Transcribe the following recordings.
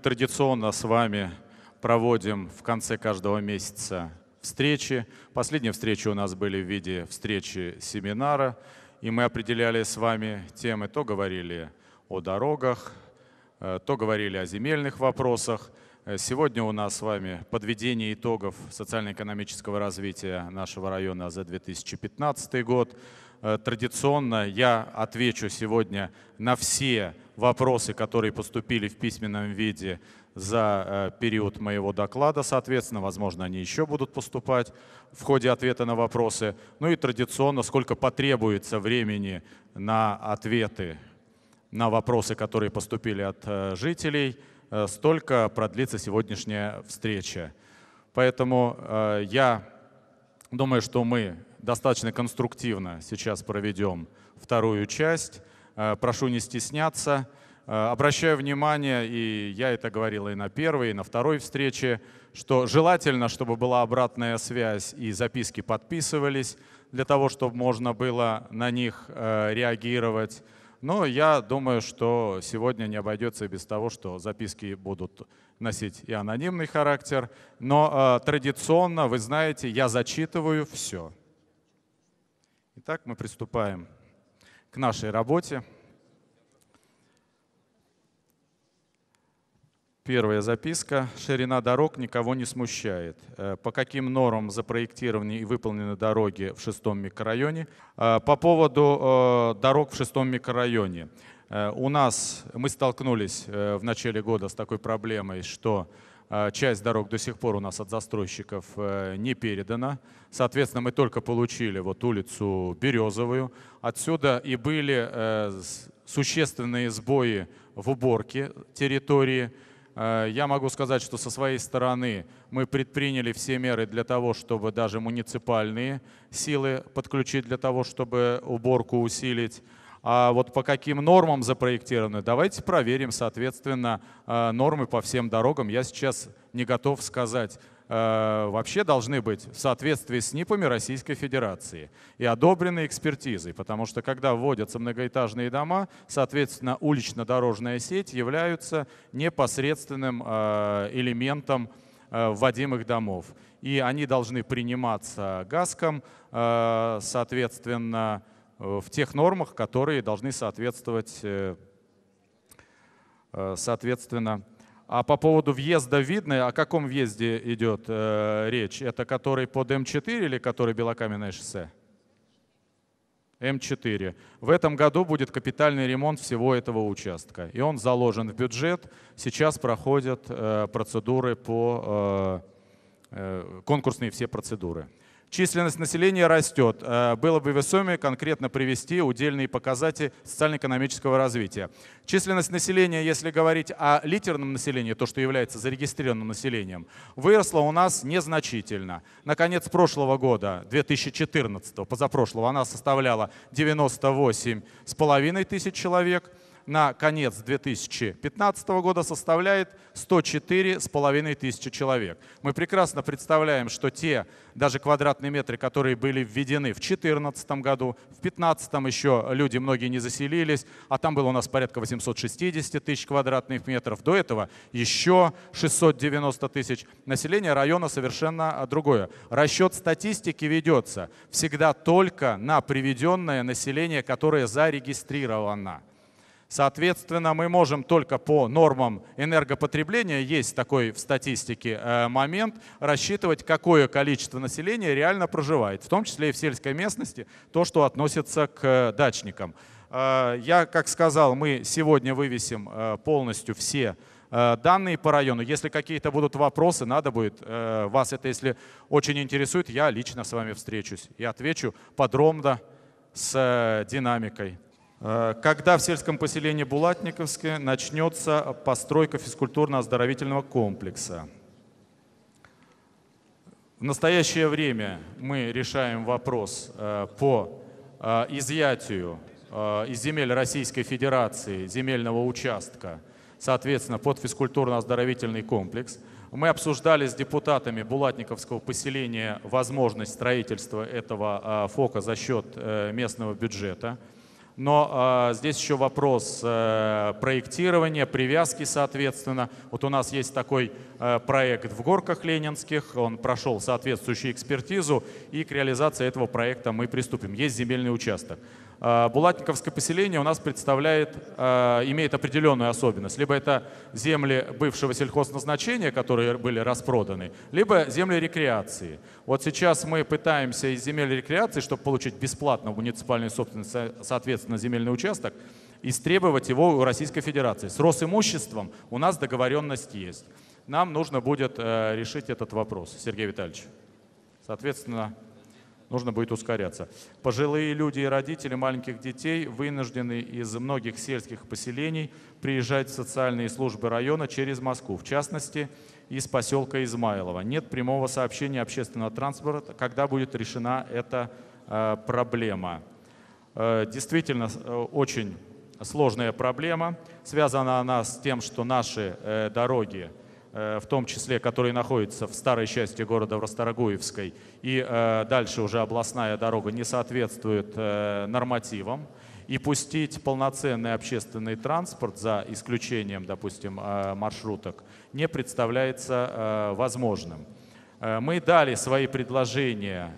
традиционно с вами проводим в конце каждого месяца встречи. Последние встречи у нас были в виде встречи семинара, и мы определяли с вами темы, то говорили о дорогах, э, то говорили о земельных вопросах. Э, сегодня у нас с вами подведение итогов социально-экономического развития нашего района за 2015 год. Э, традиционно я отвечу сегодня на все вопросы, которые поступили в письменном виде за э, период моего доклада, соответственно, возможно, они еще будут поступать в ходе ответа на вопросы. Ну и традиционно, сколько потребуется времени на ответы на вопросы, которые поступили от э, жителей, столько продлится сегодняшняя встреча. Поэтому я думаю, что мы достаточно конструктивно сейчас проведем вторую часть. Э, прошу не стесняться. Э, обращаю внимание, и я это говорил и на первой, и на второй встрече, что желательно, чтобы была обратная связь и записки подписывались, для того, чтобы можно было на них э, реагировать. Но я думаю, что сегодня не обойдется без того, что записки будут носить и анонимный характер. Но э, традиционно, вы знаете, я зачитываю все. Итак, мы приступаем к нашей работе. Первая записка. Ширина дорог никого не смущает. Э, по каким нормам запроектированы и выполнены дороги в шестом микрорайоне? Э, по поводу э, дорог в шестом микрорайоне. У нас мы столкнулись в начале года с такой проблемой, что часть дорог до сих пор у нас от застройщиков э, не передана. Соответственно, мы только получили вот улицу Березовую. Отсюда и были э, существенные сбои в уборке территории. Э, я могу сказать, что со своей стороны мы предприняли все меры для того, чтобы даже муниципальные силы подключить для того, чтобы уборку усилить. А вот по каким нормам запроектированы, давайте проверим, соответственно, э, нормы по всем дорогам. Я сейчас не готов сказать. Э, вообще должны быть в соответствии с НИПами Российской Федерации и одобрены экспертизой, потому что когда вводятся многоэтажные дома, соответственно, улично-дорожная сеть являются непосредственным э, элементом вводимых домов. И они должны приниматься ГАСКом, соответственно, в тех нормах, которые должны соответствовать, э, э, соответственно. А по поводу въезда видно, о каком въезде идет э, речь? Это который под М4 или который Белокаменное шоссе? М4. В этом году будет капитальный ремонт всего этого участка. И он заложен в бюджет. Сейчас проходят процедуры по конкурсные все процедуры. Численность населения растет. Э, было бы весомее конкретно привести удельные показатели социально-экономического развития. Численность населения, если говорить о литерном населении, то, что является зарегистрированным населением, выросла у нас незначительно. На конец прошлого года, 2014, позапрошлого, она составляла 98,5 тысяч человек – на конец 2015 года составляет 104,5 тысячи человек. Мы прекрасно представляем, что те даже квадратные метры, которые были введены в 2014 году, в 2015 еще люди многие не заселились, а там было у нас порядка 860 тысяч квадратных метров. До этого еще 690 тысяч. Население района совершенно другое. Расчет статистики ведется всегда только на приведенное население, которое зарегистрировано. Соответственно, мы можем только по нормам энергопотребления, есть такой в статистике э, момент, рассчитывать, какое количество населения реально проживает, в том числе и в сельской местности, то, что относится к дачникам. Э, я, как сказал, мы сегодня вывесим э, полностью все данные по району. Если какие-то будут вопросы, надо будет, вас это если очень интересует, я лично с вами встречусь и отвечу подробно с динамикой. Э, когда в сельском поселении Булатниковске начнется постройка физкультурно-оздоровительного комплекса? В настоящее время мы решаем вопрос э, по э, изъятию из земель Российской Федерации земельного участка, соответственно, под физкультурно-оздоровительный комплекс. Мы обсуждали с депутатами Булатниковского поселения возможность строительства этого ФОКа за счет местного бюджета. Но э, здесь еще вопрос э, проектирования, привязки, соответственно. Вот у нас есть такой э, проект в Горках Ленинских, он прошел соответствующую экспертизу, и к реализации этого проекта мы приступим. Есть земельный участок. А, Булатниковское поселение у нас представляет, а, имеет определенную особенность. Либо это земли бывшего сельхозназначения, которые были распроданы, либо земли рекреации. Вот сейчас мы пытаемся из земель рекреации, чтобы получить бесплатно муниципальную собственность, соответственно, земельный участок, истребовать его у Российской Федерации. С Росимуществом у нас договоренность есть. Нам нужно будет э, решить этот вопрос, Сергей Витальевич. Соответственно, нужно будет ускоряться. Пожилые люди и родители маленьких детей вынуждены из многих сельских поселений приезжать в социальные службы района через Москву, в частности, из поселка Измайлова. Нет прямого сообщения общественного транспорта, когда будет решена эта э, проблема. Э, действительно, э, очень сложная проблема. Связана она с тем, что наши дороги в том числе, которые находятся в старой части города в Расторгуевской, и э, дальше уже областная дорога не соответствует э, нормативам, и пустить полноценный общественный транспорт, за исключением, допустим, маршруток, не представляется возможным. Мы дали свои предложения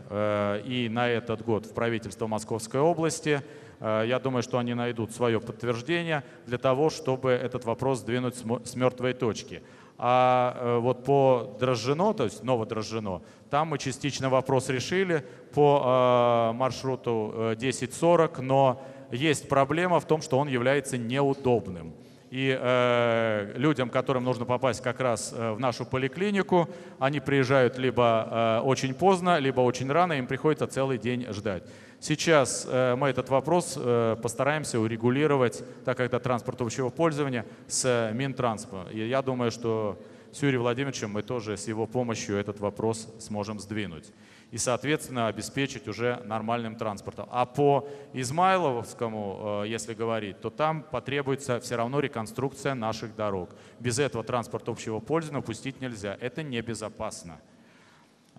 и на этот год в правительство Московской области. Я думаю, что они найдут свое подтверждение для того, чтобы этот вопрос сдвинуть с мертвой точки. А э, вот по Дрожжино, то есть Новодрожжино, там мы частично вопрос решили по э, маршруту 1040, э, но есть проблема в том, что он является неудобным. И э, людям, которым нужно попасть как раз в нашу поликлинику, они приезжают либо э, очень поздно, либо очень рано, им приходится целый день ждать. Сейчас э, мы этот вопрос э, постараемся урегулировать, так как это транспорт общего пользования, с Минтранспа. И я думаю, что с Юрием Владимировичем мы тоже с его помощью этот вопрос сможем сдвинуть. И, соответственно, обеспечить уже нормальным транспортом. А по Измайловскому, э, если говорить, то там потребуется все равно реконструкция наших дорог. Без этого транспорт общего пользования пустить нельзя. Это небезопасно.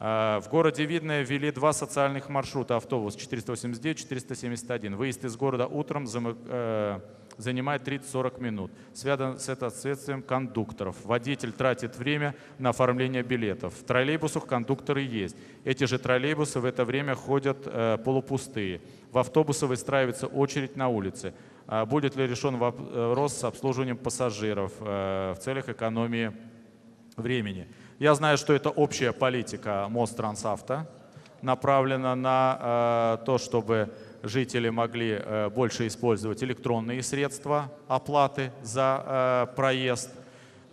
А, в городе Видное ввели два социальных маршрута автобус 489, 471. Выезд из города утром э, занимает 30-40 минут. Связан с это отсутствием кондукторов. Водитель тратит время на оформление билетов. В троллейбусах кондукторы есть. Эти же троллейбусы в это время ходят э, полупустые. В автобусы выстраивается очередь на улице. А будет ли решен вопрос с обслуживанием пассажиров э, в целях экономии времени? Я знаю, что это общая политика Мострансавто, направлена на э, то, чтобы жители могли э, больше использовать электронные средства оплаты за э, проезд.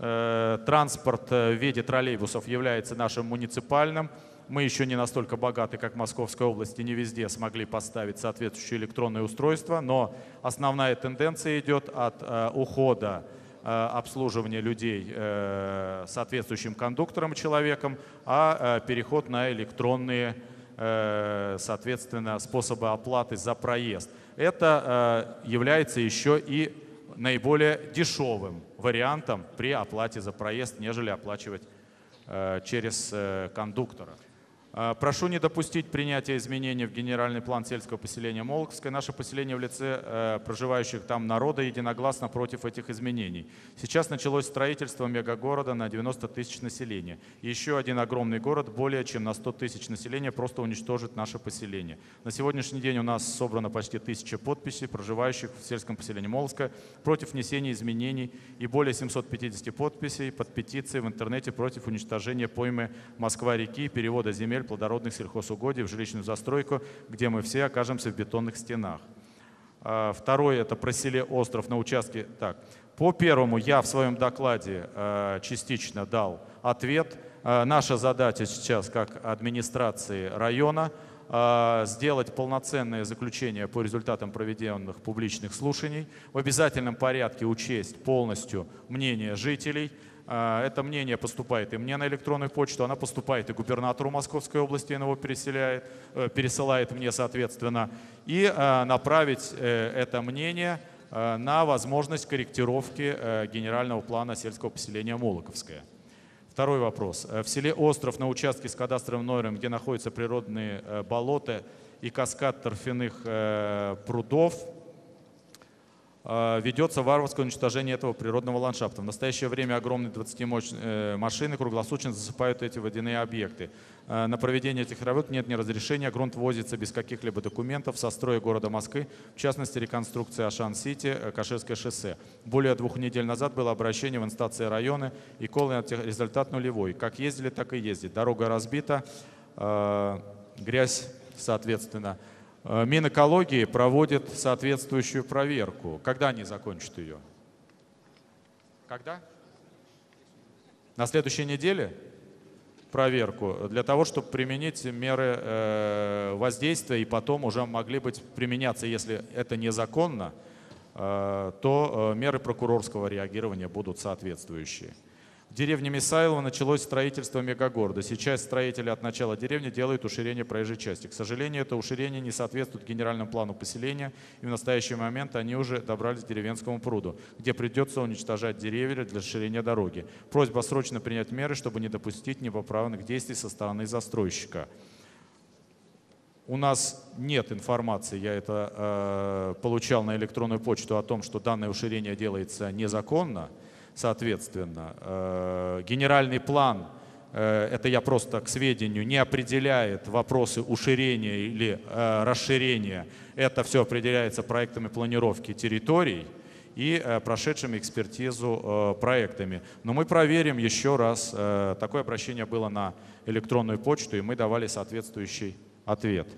Э, транспорт в виде троллейбусов является нашим муниципальным. Мы еще не настолько богаты, как Московская область, и не везде смогли поставить соответствующие электронные устройства, но основная тенденция идет от э, ухода Э, обслуживания людей э, соответствующим кондуктором человеком, а э, переход на электронные соответственно, способы оплаты за проезд. Это является еще и наиболее дешевым вариантом при оплате за проезд, нежели оплачивать через кондуктора. А, прошу не допустить принятия изменений в генеральный план сельского поселения Молковское. Наше поселение в лице э, проживающих там народа единогласно против этих изменений. Сейчас началось строительство мегагорода на 90 тысяч населения. Еще один огромный город, более чем на 100 тысяч населения, просто уничтожит наше поселение. На сегодняшний день у нас собрано почти тысяча подписей проживающих в сельском поселении Молковское против внесения изменений и более 750 подписей под петицией в интернете против уничтожения поймы Москва-реки, перевода земель земель плодородных сельхозугодий в жилищную застройку, где мы все окажемся в бетонных стенах. А, второе – это про Остров на участке. Так, по первому я в своем докладе а, частично дал ответ. А, наша задача сейчас, как администрации района, сделать полноценное заключение по результатам проведенных публичных слушаний, в обязательном порядке учесть полностью мнение жителей – это мнение поступает и мне на электронную почту, она поступает и губернатору Московской области, он его переселяет, э, пересылает мне, соответственно, и а, направить э, это мнение э, на возможность корректировки генерального плана сельского поселения Молоковское. Второй вопрос. В селе Остров на участке с кадастровым номером, где находятся природные болота и каскад торфяных прудов, э, ведется варварское уничтожение этого природного ландшафта. В настоящее время огромные 20-мощные э, машины круглосуточно засыпают эти водяные объекты. Э, на проведение этих работ нет ни разрешения, грунт возится без каких-либо документов со строя города Москвы, в частности реконструкция Ашан-Сити, Каширское шоссе. Более двух недель назад было обращение в инстанции района, и колы результат нулевой. Как ездили, так и ездит. Дорога разбита, грязь соответственно. Э, Минэкологии проводит соответствующую проверку. Когда они закончат ее? Когда? На следующей неделе? проверку для того, чтобы применить меры э, воздействия и потом уже могли быть применяться, если это незаконно, э, то меры прокурорского реагирования будут соответствующие. В деревне Мисайлово началось строительство мегагорода. Сейчас строители от начала деревни делают уширение проезжей части. К сожалению, это уширение не соответствует генеральному плану поселения, и в настоящий момент они уже добрались к деревенскому пруду, где придется уничтожать деревья для расширения дороги. Просьба срочно принять меры, чтобы не допустить непоправленных действий со стороны застройщика. У нас нет информации, я это э, получал на электронную почту о том, что данное уширение делается незаконно соответственно. Э, генеральный план, э, это я просто к сведению, не определяет вопросы уширения или э, расширения. Это все определяется проектами планировки территорий и прошедшими экспертизу проектами. Но мы проверим еще раз. Такое обращение было на электронную почту, и мы давали соответствующий ответ.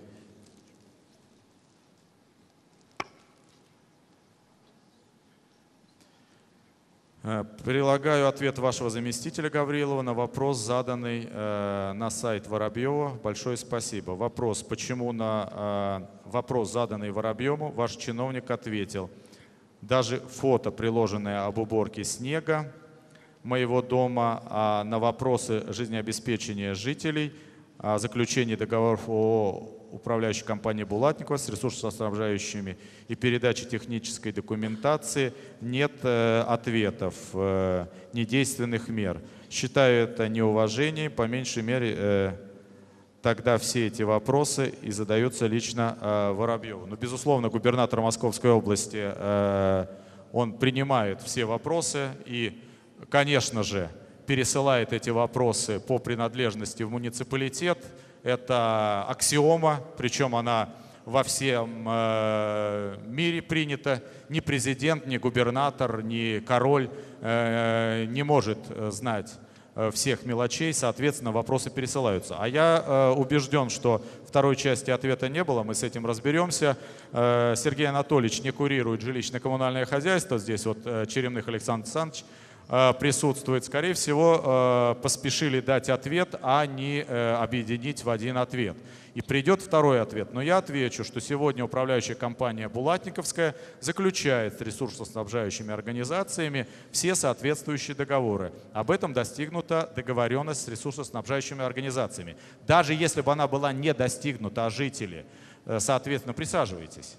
Прилагаю ответ вашего заместителя Гаврилова на вопрос, заданный э, на сайт Воробьева. Большое спасибо. Вопрос, почему на э, вопрос, заданный Воробьеву, ваш чиновник ответил. Даже фото, приложенное об уборке снега моего дома, а на вопросы жизнеобеспечения жителей, о заключении договоров о управляющей компании Булатникова с ресурсоснабжающими и передачи технической документации нет э, ответов, э, недейственных мер. Считаю это неуважением, по меньшей мере э, тогда все эти вопросы и задаются лично э, Воробьеву. Но, безусловно, губернатор Московской области, э, он принимает все вопросы и, конечно же, пересылает эти вопросы по принадлежности в муниципалитет, это аксиома, причем она во всем э, мире принята. Ни президент, ни губернатор, ни король э, не может знать э, всех мелочей, соответственно, вопросы пересылаются. А я убежден, что второй части ответа не было, мы с этим разберемся. Сергей Анатольевич не курирует жилищно-коммунальное хозяйство, здесь вот Черемных Александр Александрович, присутствует, скорее всего, э, поспешили дать ответ, а не э, объединить в один ответ. И придет второй ответ. Но я отвечу, что сегодня управляющая компания «Булатниковская» заключает с ресурсоснабжающими организациями все соответствующие договоры. Об этом достигнута договоренность с ресурсоснабжающими организациями. Даже если бы она была не достигнута, а жители, соответственно, присаживайтесь,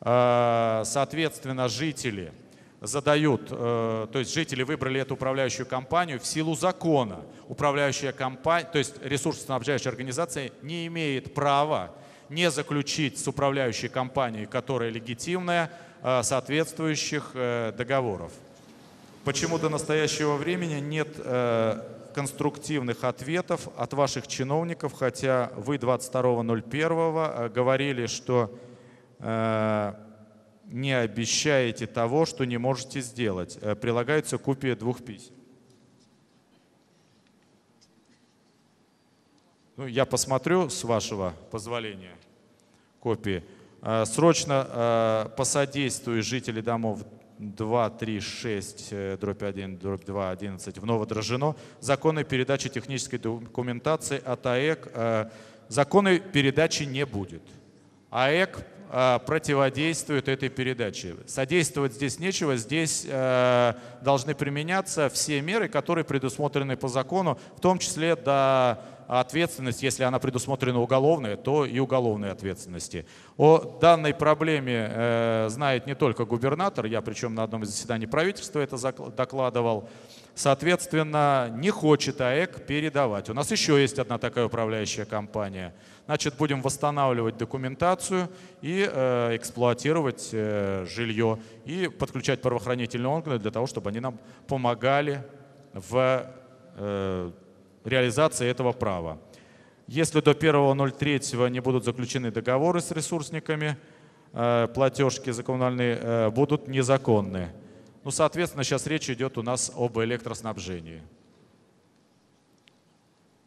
соответственно, жители – задают, э, то есть жители выбрали эту управляющую компанию в силу закона. Управляющая компания, то есть ресурсоснабжающая организация не имеет права не заключить с управляющей компанией, которая легитимная, э, соответствующих э, договоров. Почему до настоящего времени нет конструктивных ответов от ваших чиновников, хотя вы 22.01 говорили, что не обещаете того, что не можете сделать. Э, прилагается копия двух писем. Ну, я посмотрю, с вашего позволения, копии. Э, срочно э, посодействую жителей домов 2, 3, 6, дробь 1, дробь 2, 11 в Новодрожжино законной передачи технической документации от АЭК. Законной передачи не будет. АЭК противодействует этой передаче. Содействовать здесь нечего, здесь э, должны применяться все меры, которые предусмотрены по закону, в том числе до ответственности, если она предусмотрена уголовная, то и уголовной ответственности. О данной проблеме э, знает не только губернатор, я причем на одном из заседаний правительства это докладывал, Соответственно, не хочет АЭК передавать. У нас еще есть одна такая управляющая компания. Значит, будем восстанавливать документацию и э, эксплуатировать э, жилье и подключать правоохранительные органы для того, чтобы они нам помогали в э, реализации этого права. Если до 1.03 не будут заключены договоры с ресурсниками, э, платежки за коммунальные э, будут незаконны. Ну, соответственно, сейчас речь идет у нас об электроснабжении.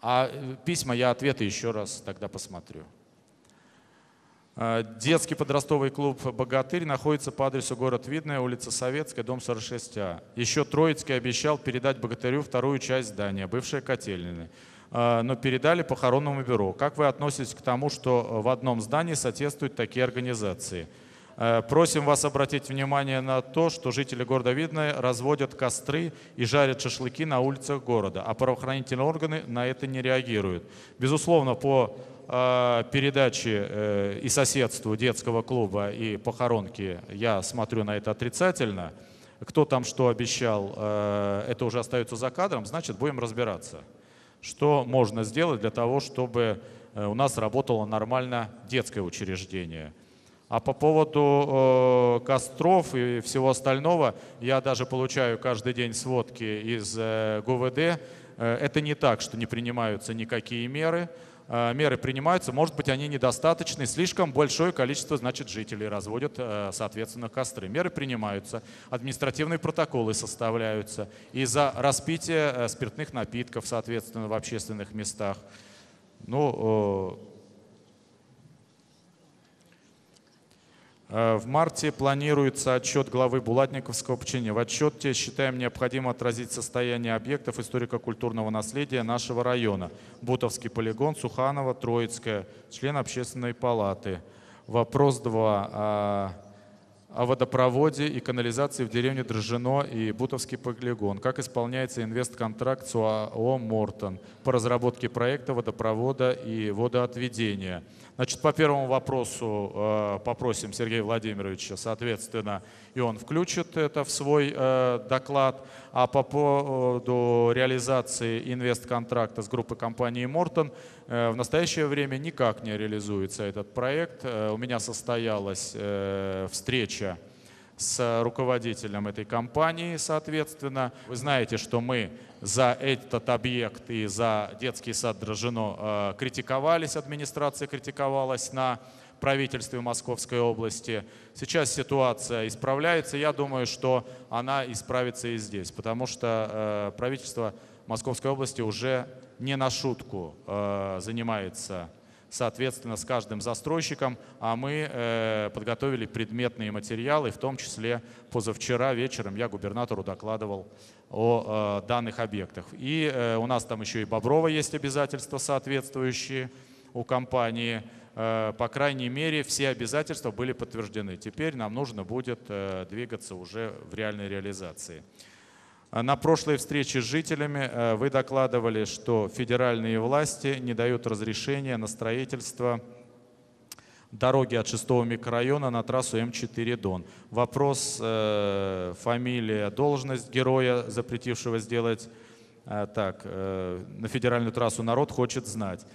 А э, письма я ответы еще раз тогда посмотрю. Э, детский подростковый клуб «Богатырь» находится по адресу город Видное, улица Советская, дом 46А. Еще Троицкий обещал передать «Богатырю» вторую часть здания, бывшая котельная, но передали похоронному бюро. Как вы относитесь к тому, что в одном здании соответствуют такие организации – просим вас обратить внимание на то, что жители города Видное разводят костры и жарят шашлыки на улицах города, а правоохранительные органы на это не реагируют. Безусловно, по э, передаче э, и соседству детского клуба и похоронки я смотрю на это отрицательно. Кто там что обещал, это уже остается за кадром, значит, будем разбираться. Что можно сделать для того, чтобы у нас работало нормально детское учреждение – а по поводу э, костров и всего остального, я даже получаю каждый день сводки из э, ГУВД. Э, это не так, что не принимаются никакие меры. Э, меры принимаются, может быть, они недостаточны. Слишком большое количество, значит, жителей разводят, э, соответственно, костры. Меры принимаются, административные протоколы составляются. И за распитие э, спиртных напитков, соответственно, в общественных местах. Ну, э, в марте планируется отчет главы Булатниковского подчинения. В отчете считаем необходимо отразить состояние объектов историко-культурного наследия нашего района. Бутовский полигон, Суханова, Троицкая, член общественной палаты. Вопрос 2 о водопроводе и канализации в деревне Дрожжино и Бутовский полигон. Как исполняется инвестконтракт с ОАО «Мортон» по разработке проекта водопровода и водоотведения. Значит, по первому вопросу э, попросим Сергея Владимировича, соответственно, и он включит это в свой э, доклад. А по поводу реализации инвестконтракта с группой компании «Мортон» в настоящее время никак не реализуется этот проект. Э, у меня состоялась э, встреча с руководителем этой компании, соответственно. Вы знаете, что мы за этот объект и за детский сад Дрожжино э, критиковались, администрация критиковалась на правительстве Московской области. Сейчас ситуация исправляется. Я думаю, что она исправится и здесь, потому что э, правительство Московской области уже не на шутку э, занимается соответственно, с каждым застройщиком, а мы э, подготовили предметные материалы, в том числе позавчера вечером я губернатору докладывал о э, данных объектах. И э, у нас там еще и Боброва есть обязательства соответствующие у компании. Э, по крайней мере, все обязательства были подтверждены. Теперь нам нужно будет э, двигаться уже в реальной реализации. А на прошлой встрече с жителями э, вы докладывали, что федеральные власти не дают разрешения на строительство дороги от 6 микрорайона на трассу М4 Дон. Вопрос, э, фамилия, должность героя, запретившего сделать э, так, на федеральную трассу народ хочет знать.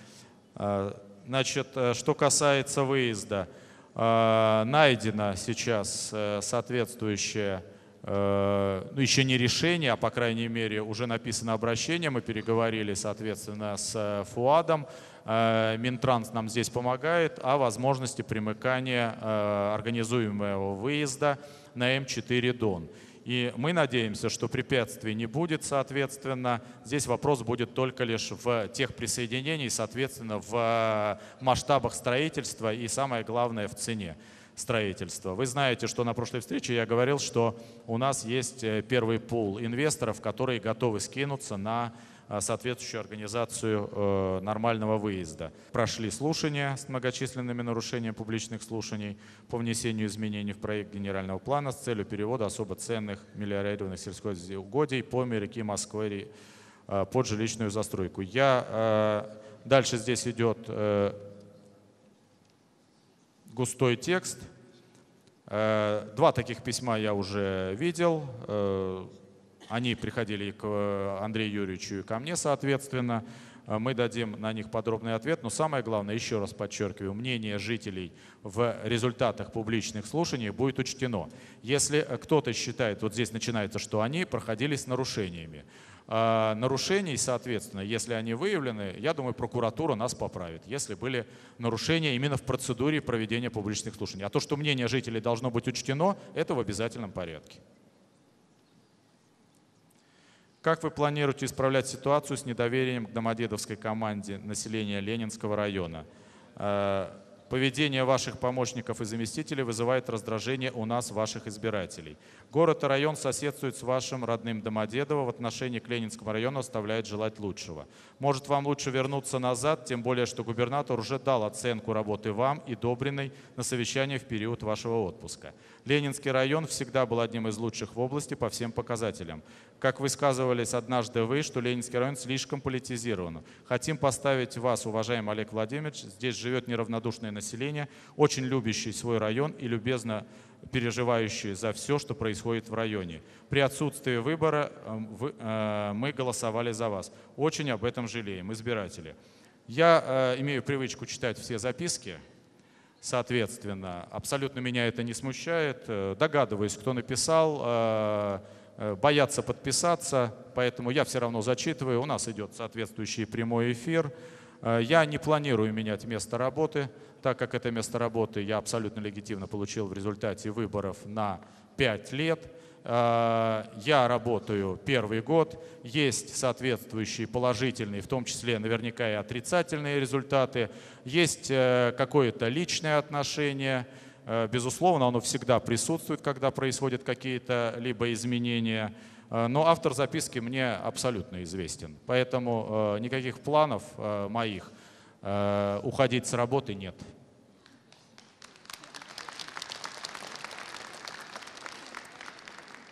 Значит, что касается выезда, найдена сейчас соответствующая Э, ну, еще не решение, а по крайней мере уже написано обращение. Мы переговорили, соответственно, с э, ФУАДом. Э, Минтранс нам здесь помогает о возможности примыкания организуемого выезда на М4 Дон. И мы надеемся, что препятствий не будет, соответственно. Здесь вопрос будет только лишь в тех присоединениях, соответственно, в масштабах строительства и, самое главное, в цене строительства. Вы знаете, что на прошлой встрече я говорил, что у нас есть э, первый пул инвесторов, которые готовы скинуться на э, соответствующую организацию э, нормального выезда. Прошли слушания с многочисленными нарушениями публичных слушаний по внесению изменений в проект генерального плана с целью перевода особо ценных миллиардированных сельскохозугодий по реки Москвы под жилищную застройку. Я, дальше здесь идет густой текст. Э, два таких письма я уже видел. Э, они приходили к э, Андрею Юрьевичу и ко мне, соответственно. Мы дадим на них подробный ответ. Но самое главное, еще раз подчеркиваю, мнение жителей в результатах публичных слушаний будет учтено. Если кто-то считает, вот здесь начинается, что они проходили с нарушениями, нарушений, соответственно, если они выявлены, я думаю, прокуратура нас поправит, если были нарушения именно в процедуре проведения публичных слушаний. А то, что мнение жителей должно быть учтено, это в обязательном порядке. Как вы планируете исправлять ситуацию с недоверием к домодедовской команде населения Ленинского района? Поведение ваших помощников и заместителей вызывает раздражение у нас, ваших избирателей. Город и район соседствуют с вашим родным Домодедово. В отношении к Ленинскому району оставляет желать лучшего. Может, вам лучше вернуться назад, тем более, что губернатор уже дал оценку работы вам и Добриной на совещании в период вашего отпуска. Ленинский район всегда был одним из лучших в области по всем показателям. Как высказывались однажды вы, что Ленинский район слишком политизирован. Хотим поставить вас, уважаемый Олег Владимирович, здесь живет неравнодушное население, очень любящий свой район и любезно переживающие за все, что происходит в районе. При отсутствии выбора эм, э, мы голосовали за вас. Очень об этом жалеем, избиратели. Я э, имею привычку читать все записки, Соответственно, абсолютно меня это не смущает. Э, догадываюсь, кто написал, э, э, боятся подписаться, поэтому я все равно зачитываю. У нас идет соответствующий прямой эфир. Я не планирую менять место работы, так как это место работы я абсолютно легитимно получил в результате выборов на 5 лет – я работаю первый год, есть соответствующие положительные, в том числе наверняка и отрицательные результаты, есть э, какое-то личное отношение, э, безусловно, оно всегда присутствует, когда происходят какие-то либо изменения, но автор записки мне абсолютно известен, поэтому никаких планов моих уходить с работы нет.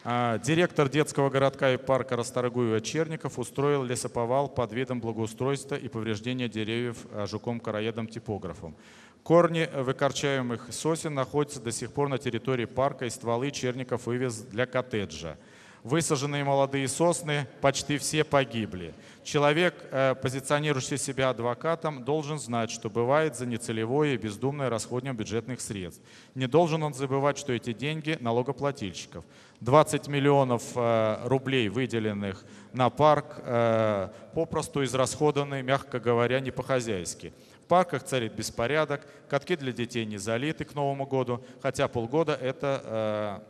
Директор детского городка и парка Расторгуева Черников устроил лесоповал под видом благоустройства и повреждения деревьев а, жуком-караедом-типографом. Корни выкорчаемых сосен находятся до сих пор на территории парка и стволы Черников вывез для коттеджа. Высаженные молодые сосны почти все погибли. Человек, э, позиционирующий себя адвокатом, должен знать, что бывает за нецелевое и бездумное расходование бюджетных средств. Не должен он забывать, что эти деньги налогоплательщиков. 20 миллионов э, рублей, выделенных на парк, э, попросту израсходованы, мягко говоря, не по-хозяйски. В парках царит беспорядок, катки для детей не залиты к Новому году, хотя полгода это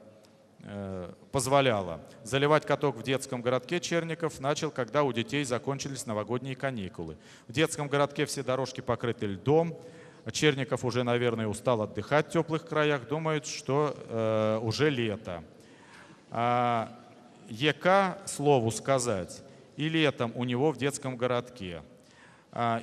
позволяла. Заливать каток в детском городке Черников начал, когда у детей закончились новогодние каникулы. В детском городке все дорожки покрыты льдом. Черников уже, наверное, устал отдыхать в теплых краях, думает, что э, уже лето. А ЕК, слову сказать, и летом у него в детском городке –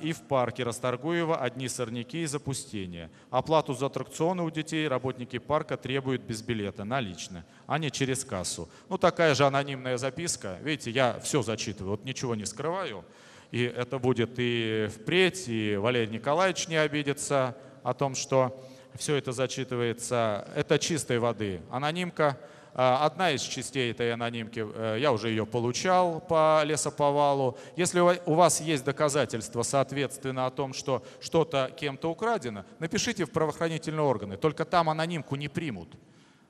и в парке Расторгуева одни сорняки и запустения. Оплату за аттракционы у детей работники парка требуют без билета, налично, а не через кассу. Ну, такая же анонимная записка. Видите, я все зачитываю, вот ничего не скрываю. И это будет и впредь, и Валерий Николаевич не обидится о том, что все это зачитывается. Это чистой воды. Анонимка – а, одна из частей этой анонимки, э, я уже ее получал по лесоповалу. Если у вас есть доказательства, соответственно, о том, что что-то кем-то украдено, напишите в правоохранительные органы. Только там анонимку не примут.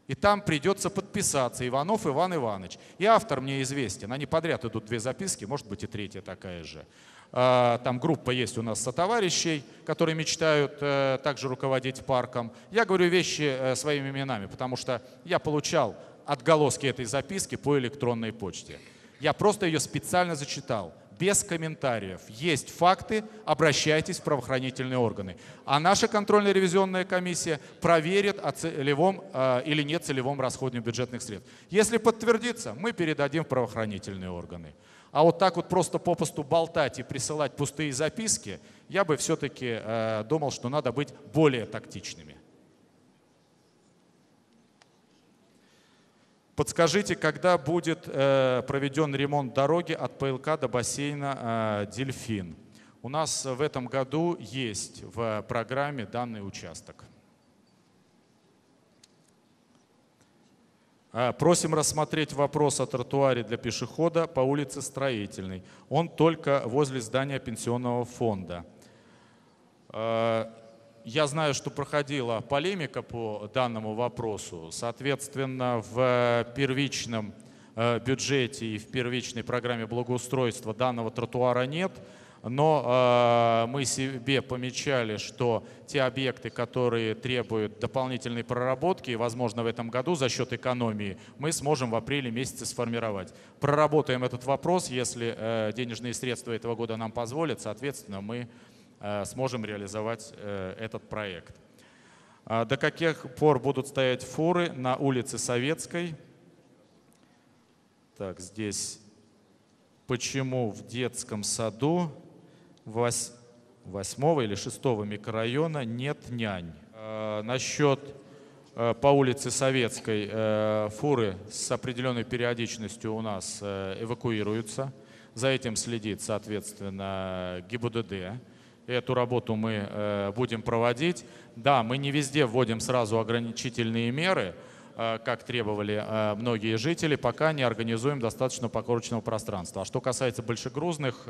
И там придется подписаться Иванов Иван Иванович. И автор мне известен. Они подряд идут две записки, может быть и третья такая же. А, там группа есть у нас сотоварищей, которые мечтают э, также руководить парком. Я говорю вещи э, своими именами, потому что я получал отголоски этой записки по электронной почте. Я просто ее специально зачитал, без комментариев. Есть факты, обращайтесь в правоохранительные органы. А наша контрольно-ревизионная комиссия проверит о целевом э, или нет целевом расходовании бюджетных средств. Если подтвердится, мы передадим в правоохранительные органы. А вот так вот просто попусту болтать и присылать пустые записки, я бы все-таки э, думал, что надо быть более тактичными. Подскажите, когда будет э, проведен ремонт дороги от ПЛК до бассейна э, «Дельфин»? У нас в этом году есть в программе данный участок. А, просим рассмотреть вопрос о тротуаре для пешехода по улице Строительной. Он только возле здания пенсионного фонда. Я знаю, что проходила полемика по данному вопросу. Соответственно, в первичном э, бюджете и в первичной программе благоустройства данного тротуара нет – но э, мы себе помечали, что те объекты, которые требуют дополнительной проработки, возможно, в этом году за счет экономии, мы сможем в апреле месяце сформировать. Проработаем этот вопрос, если э, денежные средства этого года нам позволят, соответственно, мы сможем реализовать э, этот проект. А до каких пор будут стоять фуры на улице Советской? Так, здесь почему в детском саду восьмого или шестого микрорайона нет нянь. Э, насчет э, по улице Советской э, фуры с определенной периодичностью у нас эвакуируются. За этим следит, соответственно, ГИБДД. Эту работу мы будем проводить. Да, мы не везде вводим сразу ограничительные меры, как требовали многие жители, пока не организуем достаточно покорочного пространства. А что касается большегрузных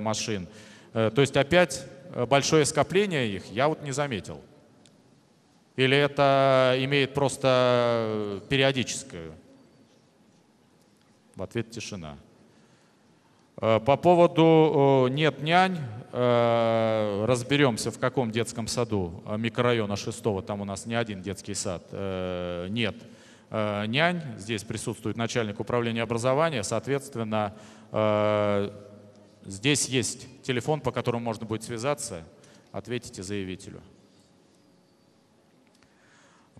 машин, Э, то есть опять э, большое скопление их я вот не заметил. Или это имеет просто э, периодическую? В ответ тишина. По поводу «нет нянь», разберемся, в каком детском саду микрорайона 6, там у нас не один детский сад, нет нянь, здесь присутствует начальник управления образования, соответственно, Здесь есть телефон, по которому можно будет связаться. Ответите заявителю.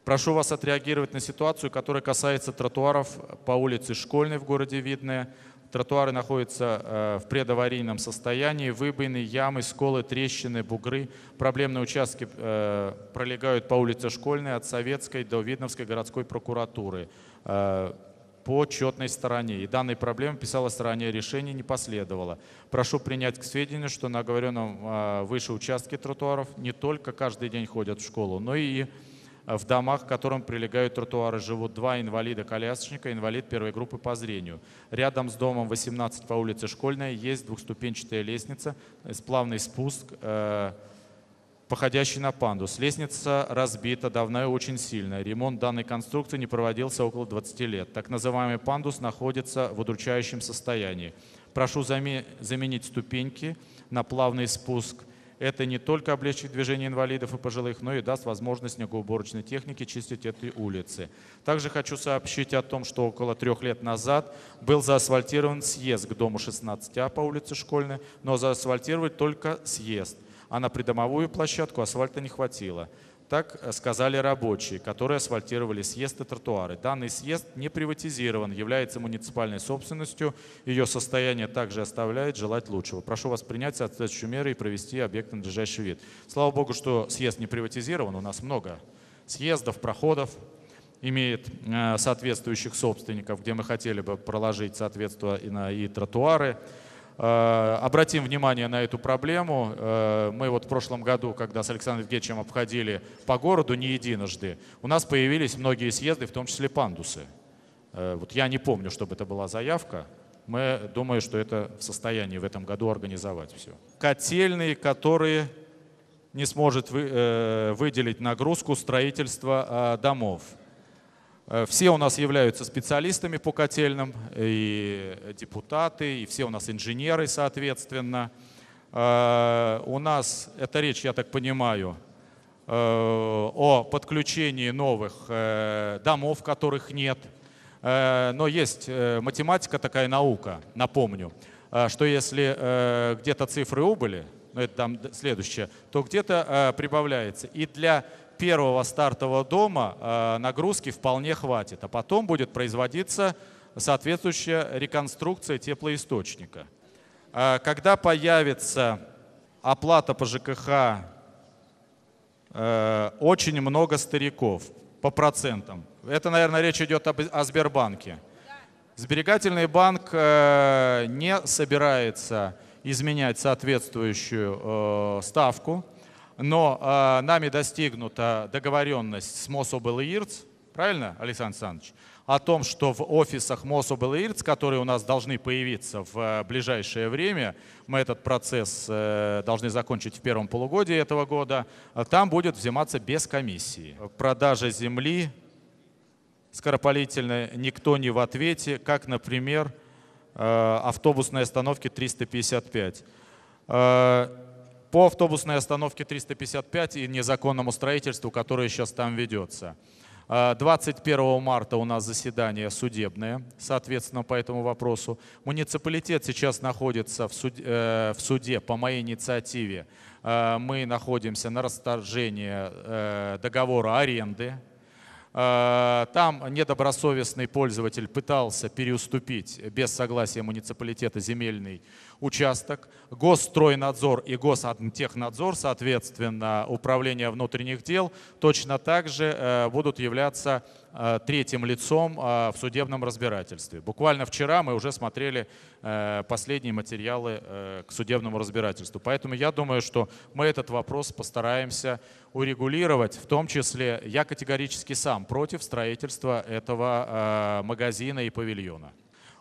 Прошу вас отреагировать на ситуацию, которая касается тротуаров по улице Школьной в городе Видное. Тротуары находятся э, в предаварийном состоянии, выбоины, ямы, сколы, трещины, бугры. Проблемные участки э, пролегают по улице Школьной от Советской до Видновской городской прокуратуры. Э, по четной стороне. И данной проблемы писалось ранее, решение не последовало. Прошу принять к сведению, что на оговоренном выше участке тротуаров не только каждый день ходят в школу, но и в домах, к которым прилегают тротуары, живут два инвалида-колясочника, инвалид первой группы по зрению. Рядом с домом 18 по улице Школьная есть двухступенчатая лестница, плавный спуск, э, походящий на пандус. Лестница разбита, давно и очень сильно. Ремонт данной конструкции не проводился около 20 лет. Так называемый пандус находится в удручающем состоянии. Прошу заменить ступеньки на плавный спуск. Это не только облегчит движение инвалидов и пожилых, но и даст возможность снегоуборочной технике чистить эти улицы. Также хочу сообщить о том, что около трех лет назад был заасфальтирован съезд к дому 16А по улице Школьной, но заасфальтировать только съезд а на придомовую площадку асфальта не хватило. Так э, сказали рабочие, которые асфальтировали съезд и тротуары. Данный съезд не приватизирован, является муниципальной собственностью. Ее состояние также оставляет желать лучшего. Прошу вас принять соответствующие меры и провести объект на надлежащий вид. Слава Богу, что съезд не приватизирован. У нас много съездов, проходов имеет э, соответствующих собственников, где мы хотели бы проложить соответственно и тротуары, обратим внимание на эту проблему. Э, мы вот в прошлом году, когда с Александром Евгеньевичем обходили по городу не единожды, у нас появились многие съезды, в том числе пандусы. Э, вот я не помню, чтобы это была заявка. Мы думаем, что это в состоянии в этом году организовать все. Котельные, которые не сможет выделить нагрузку строительства домов. Э, все у нас являются специалистами по котельным, и депутаты, и все у нас инженеры, соответственно. Э, у нас, это речь, я так понимаю, э, о подключении новых домов, которых нет. Но есть математика, такая наука, напомню, что если где-то цифры убыли, ну это там следующее, то где-то прибавляется. И для первого стартового дома э, нагрузки вполне хватит, а потом будет производиться соответствующая реконструкция теплоисточника. Э, когда появится оплата по ЖКХ, э, очень много стариков по процентам. Это, наверное, речь идет о Сбербанке. Сберегательный банк не собирается изменять соответствующую ставку но э, нами достигнута договоренность с Мособлирц, правильно, Александр Александрович? о том, что в офисах Мособл и ИРЦ, которые у нас должны появиться в э, ближайшее время, мы этот процесс э, должны закончить в первом полугодии этого года, там будет взиматься без комиссии. Продажа земли скоропалительная, никто не в ответе, как, например, автобусной остановке 355. По автобусной остановке 355 и незаконному строительству, которое сейчас там ведется. 21 а, марта у нас заседание судебное, соответственно, по этому вопросу. Муниципалитет сейчас находится в суде, э, в суде по моей инициативе. А, мы находимся на расторжении э, договора аренды. А, там недобросовестный пользователь пытался переуступить без согласия муниципалитета земельный участок. Госстройнадзор и Госантехнадзор, соответственно, Управление внутренних дел, точно так же э, будут являться э, третьим лицом э, в судебном разбирательстве. Буквально вчера мы уже смотрели последние материалы к судебному разбирательству. Поэтому я думаю, что мы этот вопрос постараемся урегулировать. В том числе я категорически сам против строительства этого магазина и павильона.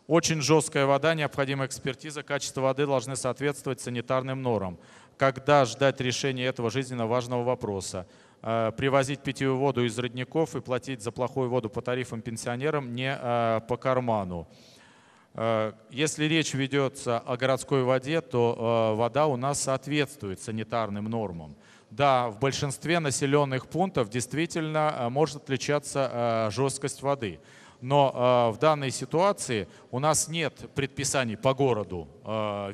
Очень жесткая вода, необходимая экспертиза, качество воды должны соответствовать санитарным нормам. Когда ждать решения этого жизненно важного вопроса? Э, привозить питьевую воду из родников и платить за плохую воду по тарифам пенсионерам не э, по карману. Э, если речь ведется о городской воде, то вода у нас соответствует санитарным нормам. Да, в большинстве населенных пунктов действительно может отличаться жесткость воды но в данной ситуации у нас нет предписаний по городу э,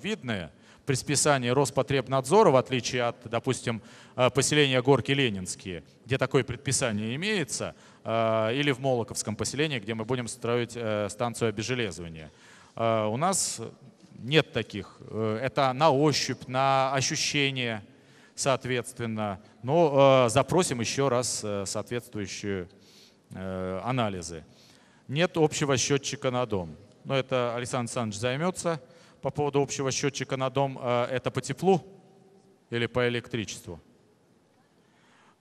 предписание Роспотребнадзора, в отличие от, допустим, э, поселения Горки Ленинские, где такое предписание имеется, или в Молоковском поселении, где мы будем строить станцию обезжелезывания. У нас нет таких. Это на ощупь, на ощущение, соответственно. Но запросим еще раз соответствующие анализы. Нет общего счетчика на дом. Но это Александр Александрович займется по поводу общего счетчика на дом. Э, это по теплу или по электричеству?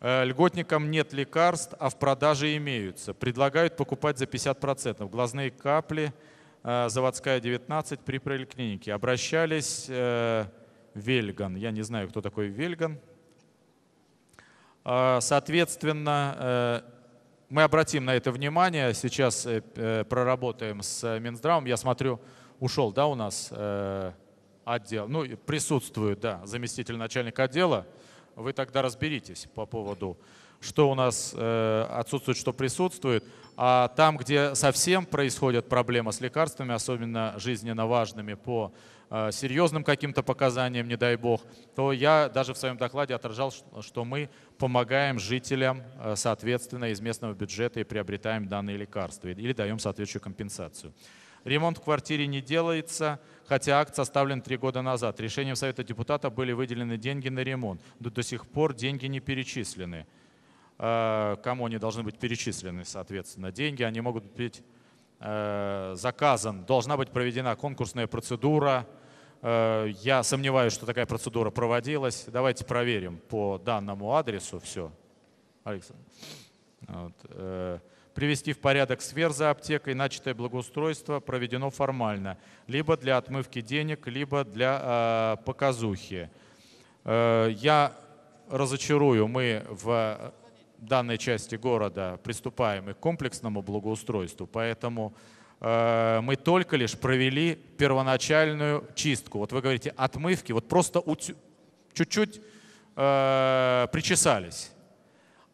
Э, льготникам нет лекарств, а в продаже имеются. Предлагают покупать за 50%. Глазные капли, э, заводская 19 при поликлинике. Обращались Вельган. Я не знаю, кто такой Вельган. Соответственно, мы обратим на это внимание. Сейчас проработаем с Минздравом. Я смотрю, ушел, да, у нас э, отдел. Ну, присутствует, да, заместитель начальника отдела. Вы тогда разберитесь по поводу, что у нас отсутствует, что присутствует. А там, где совсем происходят проблемы с лекарствами, особенно жизненно важными по Э, серьезным каким-то показаниям, не дай бог, то я даже в своем докладе отражал, что мы помогаем жителям, э, соответственно, из местного бюджета и приобретаем данные лекарства или даем соответствующую компенсацию. Ремонт в квартире не делается, хотя акт составлен три года назад. Решением Совета депутатов были выделены деньги на ремонт. но до сих пор деньги не перечислены. Э, кому они должны быть перечислены, соответственно? Деньги, они могут быть заказан, должна быть проведена конкурсная процедура, Э, я сомневаюсь, что такая процедура проводилась. Давайте проверим по данному адресу все. Александр. Вот. Привести в порядок сфер за аптекой, начатое благоустройство проведено формально, либо для отмывки денег, либо для э, показухи. Э, я разочарую, мы в данной части города приступаем и к комплексному благоустройству, поэтому Э, мы только лишь провели первоначальную чистку. Вот вы говорите отмывки, вот просто чуть-чуть э, причесались.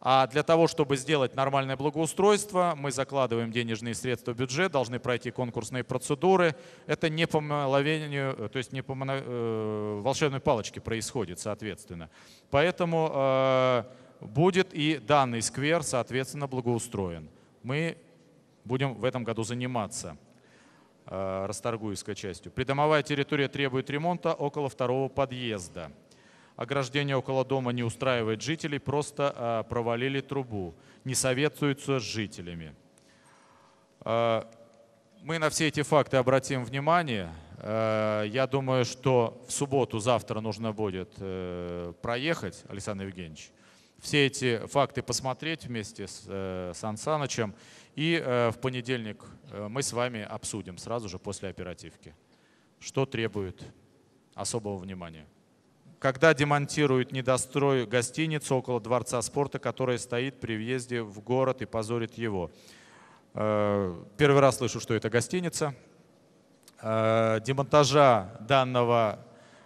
А для того, чтобы сделать нормальное благоустройство, мы закладываем денежные средства в бюджет, должны пройти конкурсные процедуры. Это не по мановению, то есть не по э, волшебной палочке происходит, соответственно. Поэтому э, будет и данный сквер, соответственно, благоустроен. Мы будем в этом году заниматься э, Расторгуевской частью. Придомовая территория требует ремонта около второго подъезда. Ограждение около дома не устраивает жителей, просто э, провалили трубу. Не советуются с жителями. Э, мы на все эти факты обратим внимание. Я думаю, что в субботу, завтра нужно будет проехать, Александр Евгеньевич, все эти факты посмотреть вместе с э, Сан Санычем. И э, в понедельник э, мы с вами обсудим сразу же после оперативки, что требует особого внимания. Когда демонтируют недострой гостиницу около Дворца спорта, которая стоит при въезде в город и позорит его. Э, первый раз слышу, что это гостиница. Э, демонтажа данного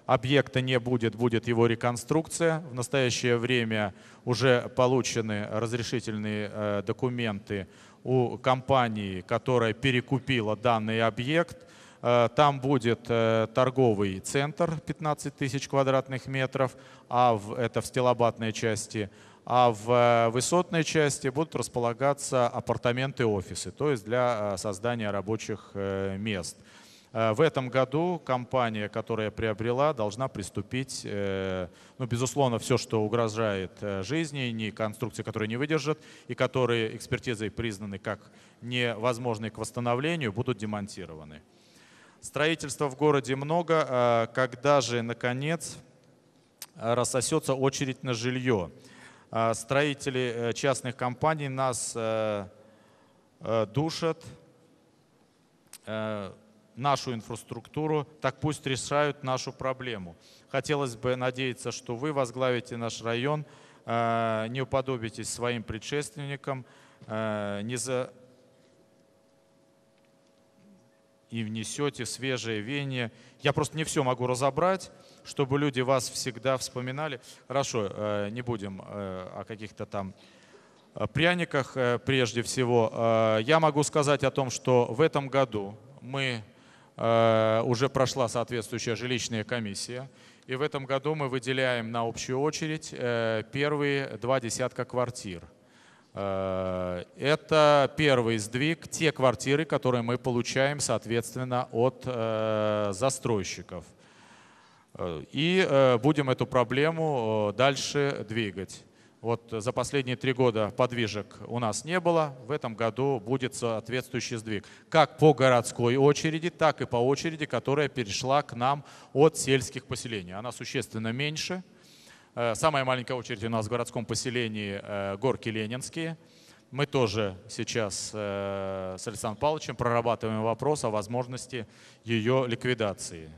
объекта не будет, будет его реконструкция. В настоящее время уже получены разрешительные э, документы у компании, которая перекупила данный объект. Э, там будет э, торговый центр 15 тысяч квадратных метров, а в, это в стилобатной части, а в высотной части будут располагаться апартаменты офисы, то есть для создания рабочих мест. Э, в этом году компания, которая приобрела, должна приступить, э, ну, безусловно, все, что угрожает э, жизни, не конструкции, которые не выдержат и которые экспертизой признаны как невозможные к восстановлению, будут демонтированы. Строительства в городе много. Когда же, наконец, рассосется очередь на жилье? Строители частных компаний нас душат, нашу инфраструктуру, так пусть решают нашу проблему. Хотелось бы надеяться, что вы возглавите наш район, э, не уподобитесь своим предшественникам, э, не за... и внесете свежее веяние. Я просто не все могу разобрать, чтобы люди вас всегда вспоминали. Хорошо, э, не будем о каких-то там пряниках прежде всего. Я могу сказать о том, что в этом году мы Э, уже прошла соответствующая жилищная комиссия. И в этом году мы выделяем на общую очередь э, первые два десятка квартир. Э, это первый сдвиг, те квартиры, которые мы получаем, соответственно, от застройщиков. И будем эту проблему дальше двигать. Вот за последние три года подвижек у нас не было. В этом году будет соответствующий сдвиг. Как по городской очереди, так и по очереди, которая перешла к нам от сельских поселений. Она существенно меньше. Э, самая маленькая очередь у нас в городском поселении э, Горки Ленинские. Мы тоже сейчас э, с Александром Павловичем прорабатываем вопрос о возможности ее ликвидации.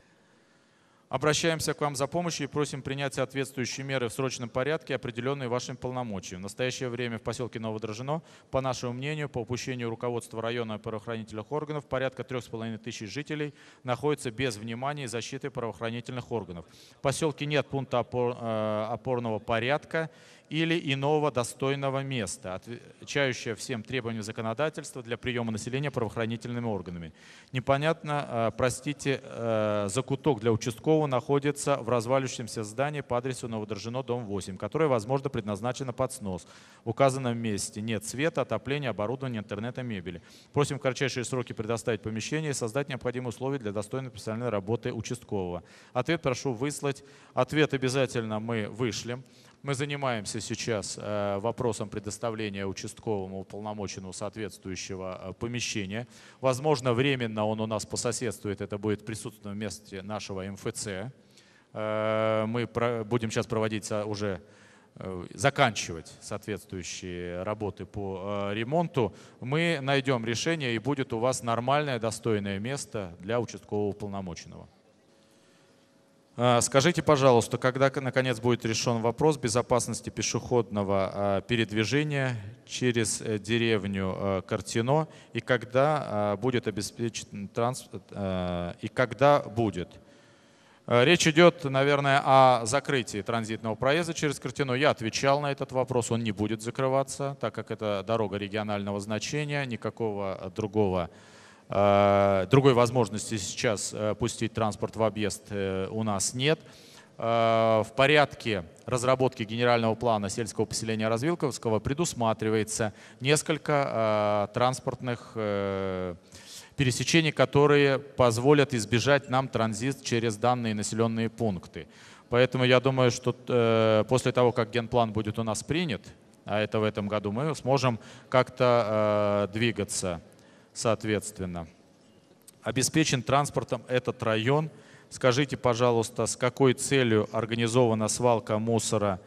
Обращаемся к вам за помощью и просим принять соответствующие меры в срочном порядке, определенные вашим полномочиям. В настоящее время в поселке Новодрожино, по нашему мнению, по упущению руководства района правоохранительных органов, порядка 3,5 тысяч жителей находятся без внимания и защиты правоохранительных органов. В поселке нет пункта опор, э, опорного порядка или иного достойного места, отвечающего всем требованиям законодательства для приема населения правоохранительными органами. Непонятно, э, простите, э, закуток для участкового находится в разваливающемся здании по адресу Новодоржино, дом 8, которое, возможно, предназначено под снос. В указанном месте нет света, отопления, оборудования, интернета, мебели. Просим в кратчайшие сроки предоставить помещение и создать необходимые условия для достойной профессиональной работы участкового. Ответ прошу выслать. Ответ обязательно мы вышлем. Мы занимаемся сейчас э, вопросом предоставления участковому уполномоченному соответствующего э, помещения. Возможно, временно он у нас пососедствует, это будет в присутственном месте нашего МФЦ. Э, мы будем сейчас проводить уже заканчивать соответствующие работы по ремонту, мы найдем решение и будет у вас нормальное, достойное место для участкового уполномоченного. А, скажите, пожалуйста, когда наконец будет решен вопрос безопасности пешеходного а, передвижения через э, деревню э, Картино и когда а, будет обеспечен транспорт и когда будет? Речь идет, наверное, о закрытии транзитного проезда через Картино. Я отвечал на этот вопрос, он не будет закрываться, так как это дорога регионального значения, никакого другого Э, другой возможности сейчас э, пустить транспорт в объезд э, у нас нет. В порядке разработки генерального плана сельского поселения Развилковского предусматривается несколько транспортных пересечений, которые позволят избежать нам транзит через данные населенные пункты. Поэтому я думаю, что после того, как генплан будет у нас принят, а это в этом году, мы сможем как-то двигаться соответственно. Обеспечен транспортом этот район. Скажите, пожалуйста, с какой целью организована свалка мусора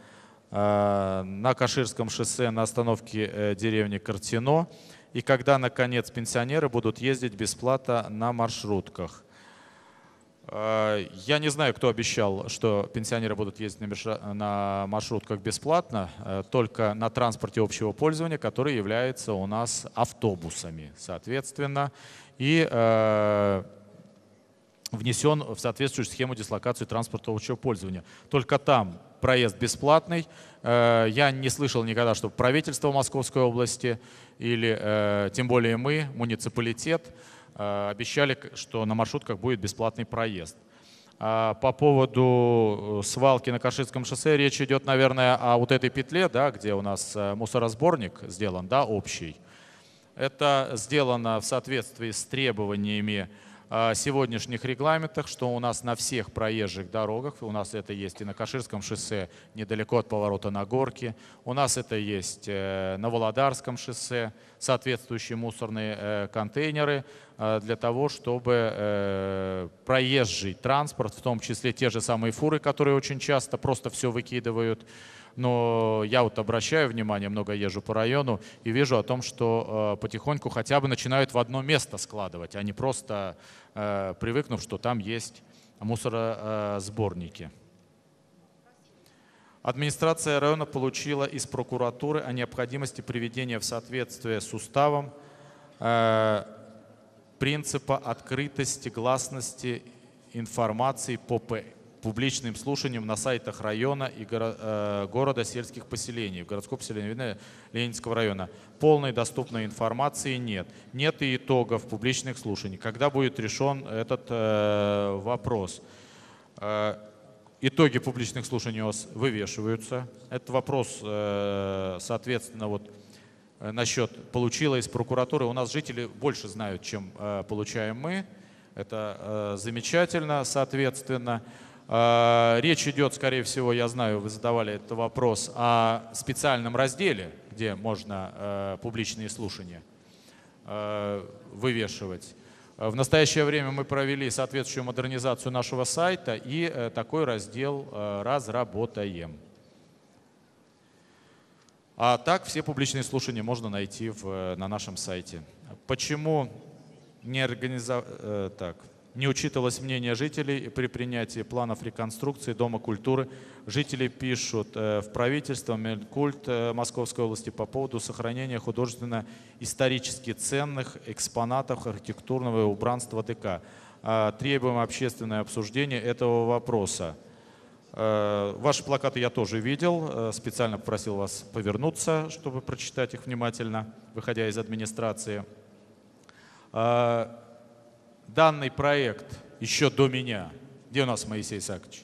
на Каширском шоссе на остановке деревни Картино. И когда, наконец, пенсионеры будут ездить бесплатно на маршрутках. Я не знаю, кто обещал, что пенсионеры будут ездить на маршрутках бесплатно, только на транспорте общего пользования, который является у нас автобусами, соответственно. И внесен в соответствующую схему дислокации транспорта общего пользования. Только там проезд бесплатный. Э, я не слышал никогда, чтобы правительство Московской области или э, тем более мы, муниципалитет, э, обещали, что на маршрутках будет бесплатный проезд. А по поводу свалки на Каширском шоссе речь идет, наверное, о вот этой петле, да, где у нас мусоросборник сделан, да, общий. Это сделано в соответствии с требованиями сегодняшних регламентах, что у нас на всех проезжих дорогах, у нас это есть и на Каширском шоссе, недалеко от поворота на Горке, у нас это есть э, на Володарском шоссе, соответствующие мусорные э, контейнеры э, для того, чтобы проезжий транспорт, в том числе те же самые фуры, которые очень часто просто все выкидывают, но я вот обращаю внимание, много езжу по району и вижу о том, что э, потихоньку хотя бы начинают в одно место складывать, а не просто э, привыкнув, что там есть мусоросборники. Администрация района получила из прокуратуры о необходимости приведения в соответствие с уставом э, принципа открытости, гласности информации по публичным слушанием на сайтах района и э, города сельских поселений, в городском поселении Ленинского района. Полной доступной информации нет. Нет и итогов публичных слушаний. Когда будет решен этот э, вопрос? Э, итоги публичных слушаний у вас вывешиваются. Этот вопрос, э, соответственно, вот э, насчет получила из прокуратуры. У нас жители больше знают, чем э, получаем мы. Это э, замечательно, соответственно. А, речь идет, скорее всего, я знаю, вы задавали этот вопрос, о специальном разделе, где можно э, публичные слушания э, вывешивать. В настоящее время мы провели соответствующую модернизацию нашего сайта и э, такой раздел разработаем. А так все публичные слушания можно найти в, на нашем сайте. Почему не организовать... Так, не учитывалось мнение жителей при принятии планов реконструкции Дома культуры. Жители пишут э, в правительство, Минкульт э, Московской области по поводу сохранения художественно-исторически ценных экспонатов архитектурного убранства ТК. А, требуем общественное обсуждение этого вопроса. Э, ваши плакаты я тоже видел, специально попросил вас повернуться, чтобы прочитать их внимательно, выходя из администрации. Данный проект еще до меня, где у нас Моисей Исаакович?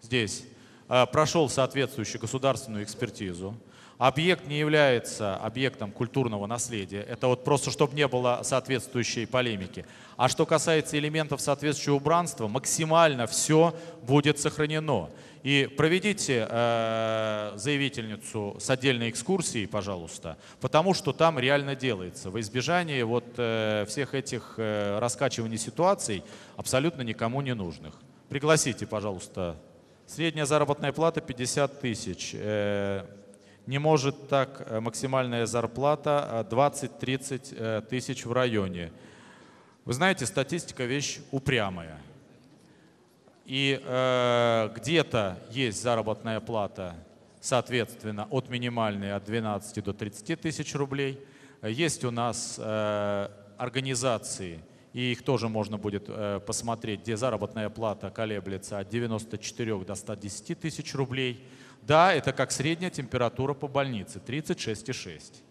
Здесь. А, прошел соответствующую государственную экспертизу. Объект не является объектом культурного наследия. Это вот просто, чтобы не было соответствующей полемики. А что касается элементов соответствующего убранства, максимально все будет сохранено. И проведите э, заявительницу с отдельной экскурсией, пожалуйста, потому что там реально делается. Во избежание вот э, всех этих э, раскачиваний ситуаций абсолютно никому не нужных. Пригласите, пожалуйста. Средняя заработная плата 50 тысяч. Э, не может так э, максимальная зарплата 20-30 э, тысяч в районе. Вы знаете, статистика вещь упрямая. И э, где-то есть заработная плата, соответственно, от минимальной от 12 до 30 тысяч рублей. Есть у нас э, организации, и их тоже можно будет э, посмотреть, где заработная плата колеблется от 94 до 110 тысяч рублей. Да, это как средняя температура по больнице, 36,6.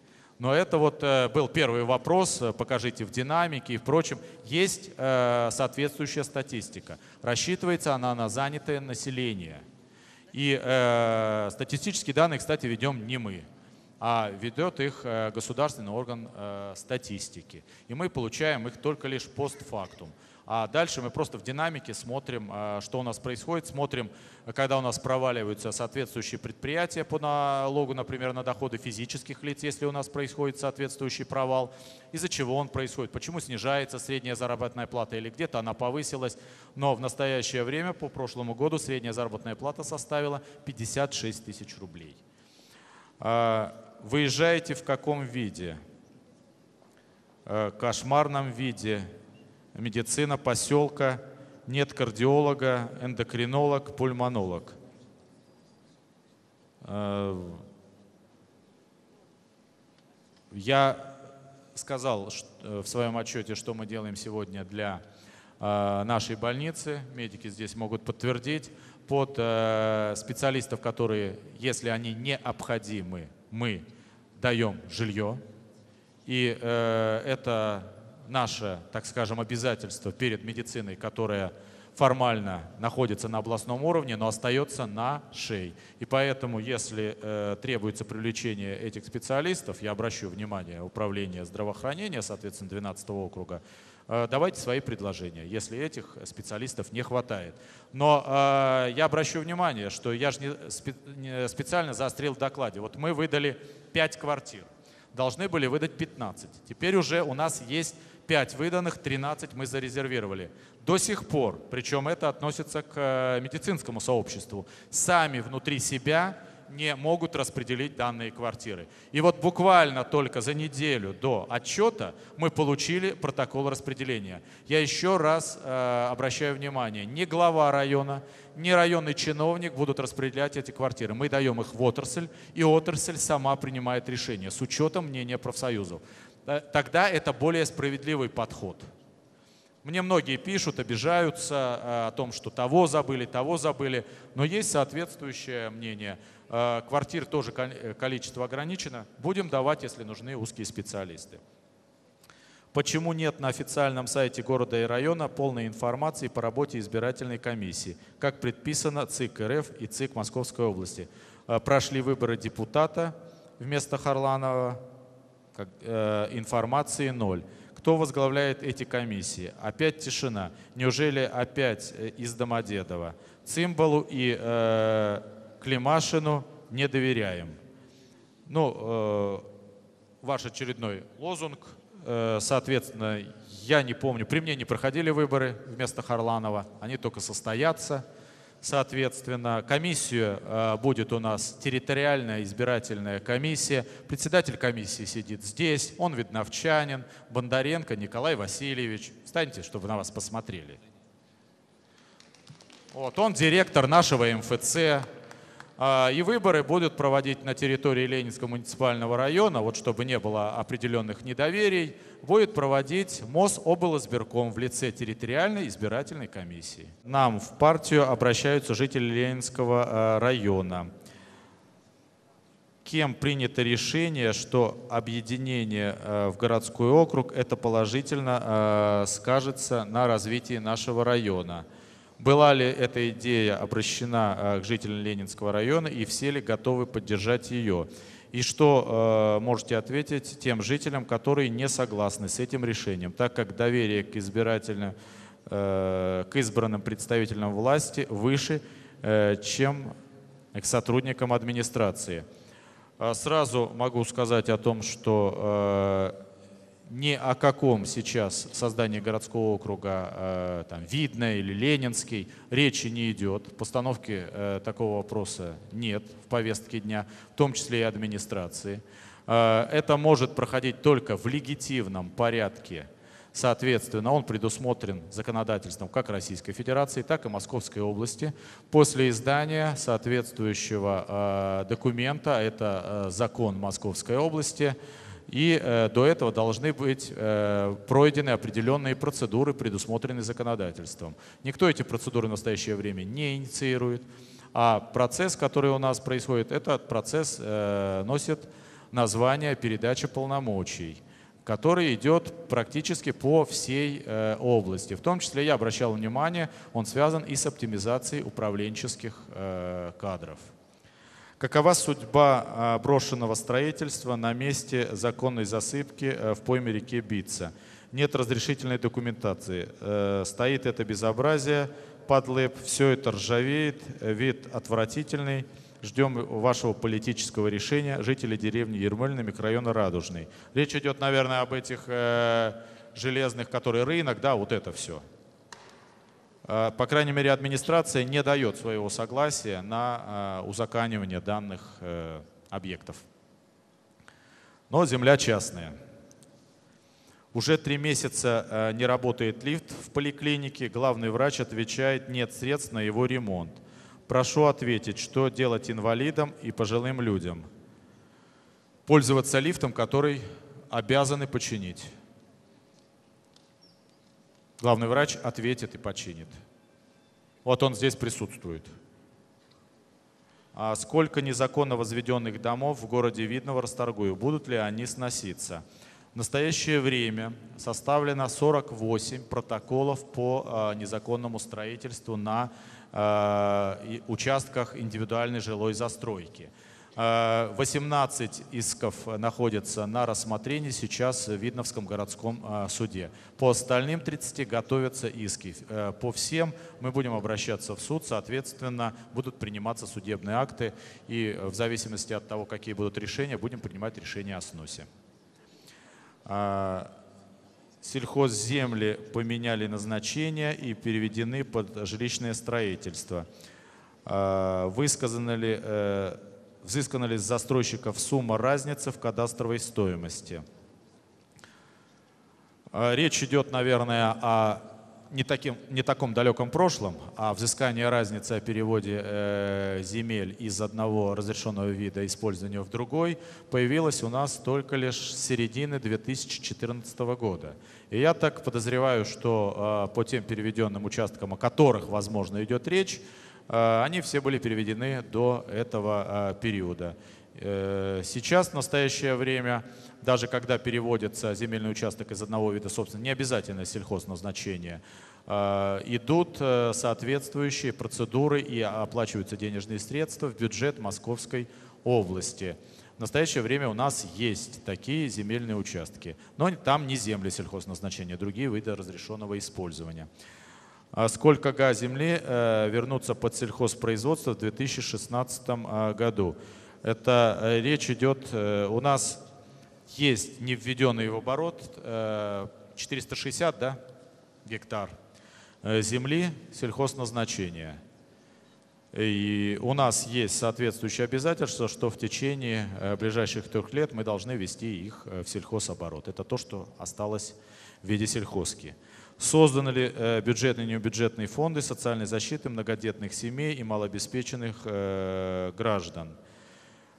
Но это вот э, был первый вопрос, э, покажите в динамике и впрочем. Есть э, соответствующая статистика. Рассчитывается она на занятое население. И статистические данные, кстати, ведем не мы, а ведет их государственный орган статистики. И мы получаем их только лишь постфактум. А дальше мы просто в динамике смотрим, а, что у нас происходит, смотрим, когда у нас проваливаются соответствующие предприятия по налогу, например, на доходы физических лиц, если у нас происходит соответствующий провал, из-за чего он происходит, почему снижается средняя заработная плата или где-то она повысилась. Но в настоящее время, по прошлому году, средняя заработная плата составила 56 тысяч рублей. А, выезжаете в каком виде? Э, кошмарном виде. Медицина поселка, нет кардиолога, эндокринолог, пульмонолог. Э, я сказал э, в своем отчете, что мы делаем сегодня для нашей больницы. Медики здесь могут подтвердить. Под специалистов, которые, если они необходимы, мы даем жилье, и э, это наше, так скажем, обязательство перед медициной, которая формально находится на областном уровне, но остается на шее. И поэтому, если э, требуется привлечение этих специалистов, я обращу внимание управления здравоохранения, соответственно, 12 округа, э, давайте свои предложения, если этих специалистов не хватает. Но э, я обращу внимание, что я же не, спе, не специально заострил в докладе. Вот мы выдали 5 квартир должны были выдать 15. Теперь уже у нас есть 5 выданных, 13 мы зарезервировали. До сих пор, причем это относится к э, медицинскому сообществу, сами внутри себя не могут распределить данные квартиры. И вот буквально только за неделю до отчета мы получили протокол распределения. Я еще раз э, обращаю внимание, ни глава района, ни районный чиновник будут распределять эти квартиры. Мы даем их в отрасль, и отрасль сама принимает решение с учетом мнения профсоюзов. Э, тогда это более справедливый подход. Мне многие пишут, обижаются э, о том, что того забыли, того забыли, но есть соответствующее мнение – Э, квартир тоже количество ограничено. Будем давать, если нужны узкие специалисты. Почему нет на официальном сайте города и района полной информации по работе избирательной комиссии, как предписано ЦИК РФ и ЦИК Московской области? Прошли выборы депутата вместо Харланова, информации ноль. Кто возглавляет эти комиссии? Опять тишина. Неужели опять из Домодедова? Цимбалу и Климашину не доверяем. Ну, э, ваш очередной лозунг. Э, соответственно, я не помню, при мне не проходили выборы вместо Харланова, они только состоятся. Соответственно, комиссию э, будет у нас территориальная избирательная комиссия. Председатель комиссии сидит здесь, он видновчанин, Бондаренко Николай Васильевич. Встаньте, чтобы на вас посмотрели. Вот, он директор нашего МФЦ, и выборы будут проводить на территории Ленинского муниципального района, вот чтобы не было определенных недоверий, будет проводить Мособлсбирком в лице территориальной избирательной комиссии. Нам в партию обращаются жители Ленинского а, района. Кем принято решение, что объединение а, в городской округ это положительно скажется на развитии нашего района – была ли эта идея обращена э, к жителям Ленинского района и все ли готовы поддержать ее? И что э, можете ответить тем жителям, которые не согласны с этим решением, так как доверие к, избирательным, э, к избранным представителям власти выше, э, чем к сотрудникам администрации? Э, сразу могу сказать о том, что э, ни о каком сейчас создании городского округа, э, там, Видное или Ленинский, речи не идет. Постановки э, такого вопроса нет в повестке дня, в том числе и администрации. Э, это может проходить только в легитимном порядке. Соответственно, он предусмотрен законодательством как Российской Федерации, так и Московской области. После издания соответствующего документа, это закон Московской области, и э, до этого должны быть э, пройдены определенные процедуры, предусмотренные законодательством. Никто эти процедуры в настоящее время не инициирует, а процесс, который у нас происходит, этот процесс э, носит название передача полномочий который идет практически по всей э, области. В том числе я обращал внимание, он связан и с оптимизацией управленческих э, кадров. Какова судьба а, брошенного строительства на месте законной засыпки э, в пойме реки Бица? нет разрешительной документации. Э, стоит это безобразие, подлэп, все это ржавеет, вид отвратительный. Ждем вашего политического решения, жители деревни Ермольна, микрорайона Радужный. Речь идет, наверное, об этих э, железных, которые рынок, да, вот это все. Э, по крайней мере, администрация не дает своего согласия на э, узаканивание данных э, объектов. Но земля частная. Уже три месяца не работает лифт в поликлинике. Главный врач отвечает, нет средств на его ремонт. Прошу ответить, что делать инвалидам и пожилым людям? Пользоваться лифтом, который обязаны починить. Главный врач ответит и починит. Вот он здесь присутствует. А сколько незаконно возведенных домов в городе Видного Расторгую? Будут ли они сноситься? В настоящее время составлено 48 протоколов по а, незаконному строительству на а, участках индивидуальной жилой застройки. 18 а, исков находятся на рассмотрении сейчас в Видновском городском суде. По остальным 30 готовятся иски. Э, по всем мы будем обращаться в суд, соответственно, будут приниматься судебные акты, и в зависимости от того, какие будут решения, будем принимать решения о сносе. Сельхозземли поменяли назначение и переведены под жилищное строительство. Высказаны ли, э, взыскана ли с застройщиков сумма разницы в кадастровой стоимости? А, речь идет, наверное, о не, таким, не таком далеком прошлом, а взыскание разницы о переводе э, земель из одного разрешенного вида использования в другой появилось у нас только лишь с середины 2014 года. И я так подозреваю, что э, по тем переведенным участкам, о которых, возможно, идет речь, они все были переведены до этого э, периода. Э, сейчас, в настоящее время, даже когда переводится земельный участок из одного вида собственности, не обязательно сельхозназначение, э, идут э, соответствующие процедуры и оплачиваются денежные средства в бюджет Московской области. В настоящее время у нас есть такие земельные участки, но там не земли сельхозназначения, другие виды разрешенного использования. А сколько га земли вернутся под сельхозпроизводство в 2016 году? Это э, речь идет, э, у нас есть не введенный в оборот 460 э, да, гектар земли сельхозназначения. И у нас есть соответствующее обязательство, что в течение ближайших трех лет мы должны ввести их в сельхозоборот. Это то, что осталось в виде сельхозки. Созданы ли бюджетные и необюджетные фонды социальной защиты многодетных семей и малообеспеченных граждан?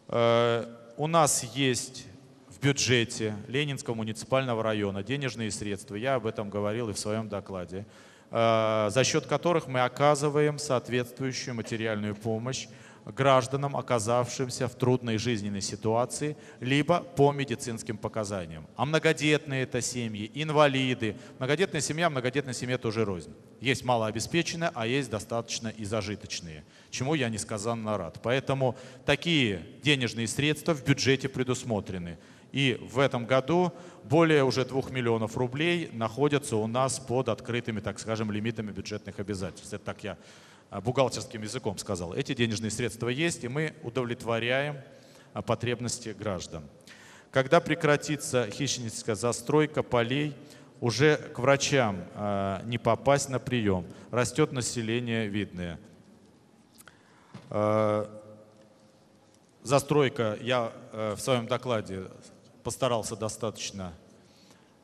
Э, у нас есть в бюджете Ленинского муниципального района денежные средства, я об этом говорил и в своем докладе, э, за счет которых мы оказываем соответствующую материальную помощь гражданам, оказавшимся в трудной жизненной ситуации, либо по медицинским показаниям. А многодетные это семьи, инвалиды. Многодетная семья, многодетная семья тоже рознь. Есть малообеспеченные, а есть достаточно и зажиточные, чему я несказанно рад. Поэтому такие денежные средства в бюджете предусмотрены. И в этом году более уже 2 миллионов рублей находятся у нас под открытыми, так скажем, лимитами бюджетных обязательств. Это так я бухгалтерским языком сказал, эти денежные средства есть, и мы удовлетворяем а, потребности граждан. Когда прекратится хищническая застройка полей, уже к врачам а, не попасть на прием. Растет население видное. Застройка, я в своем докладе постарался достаточно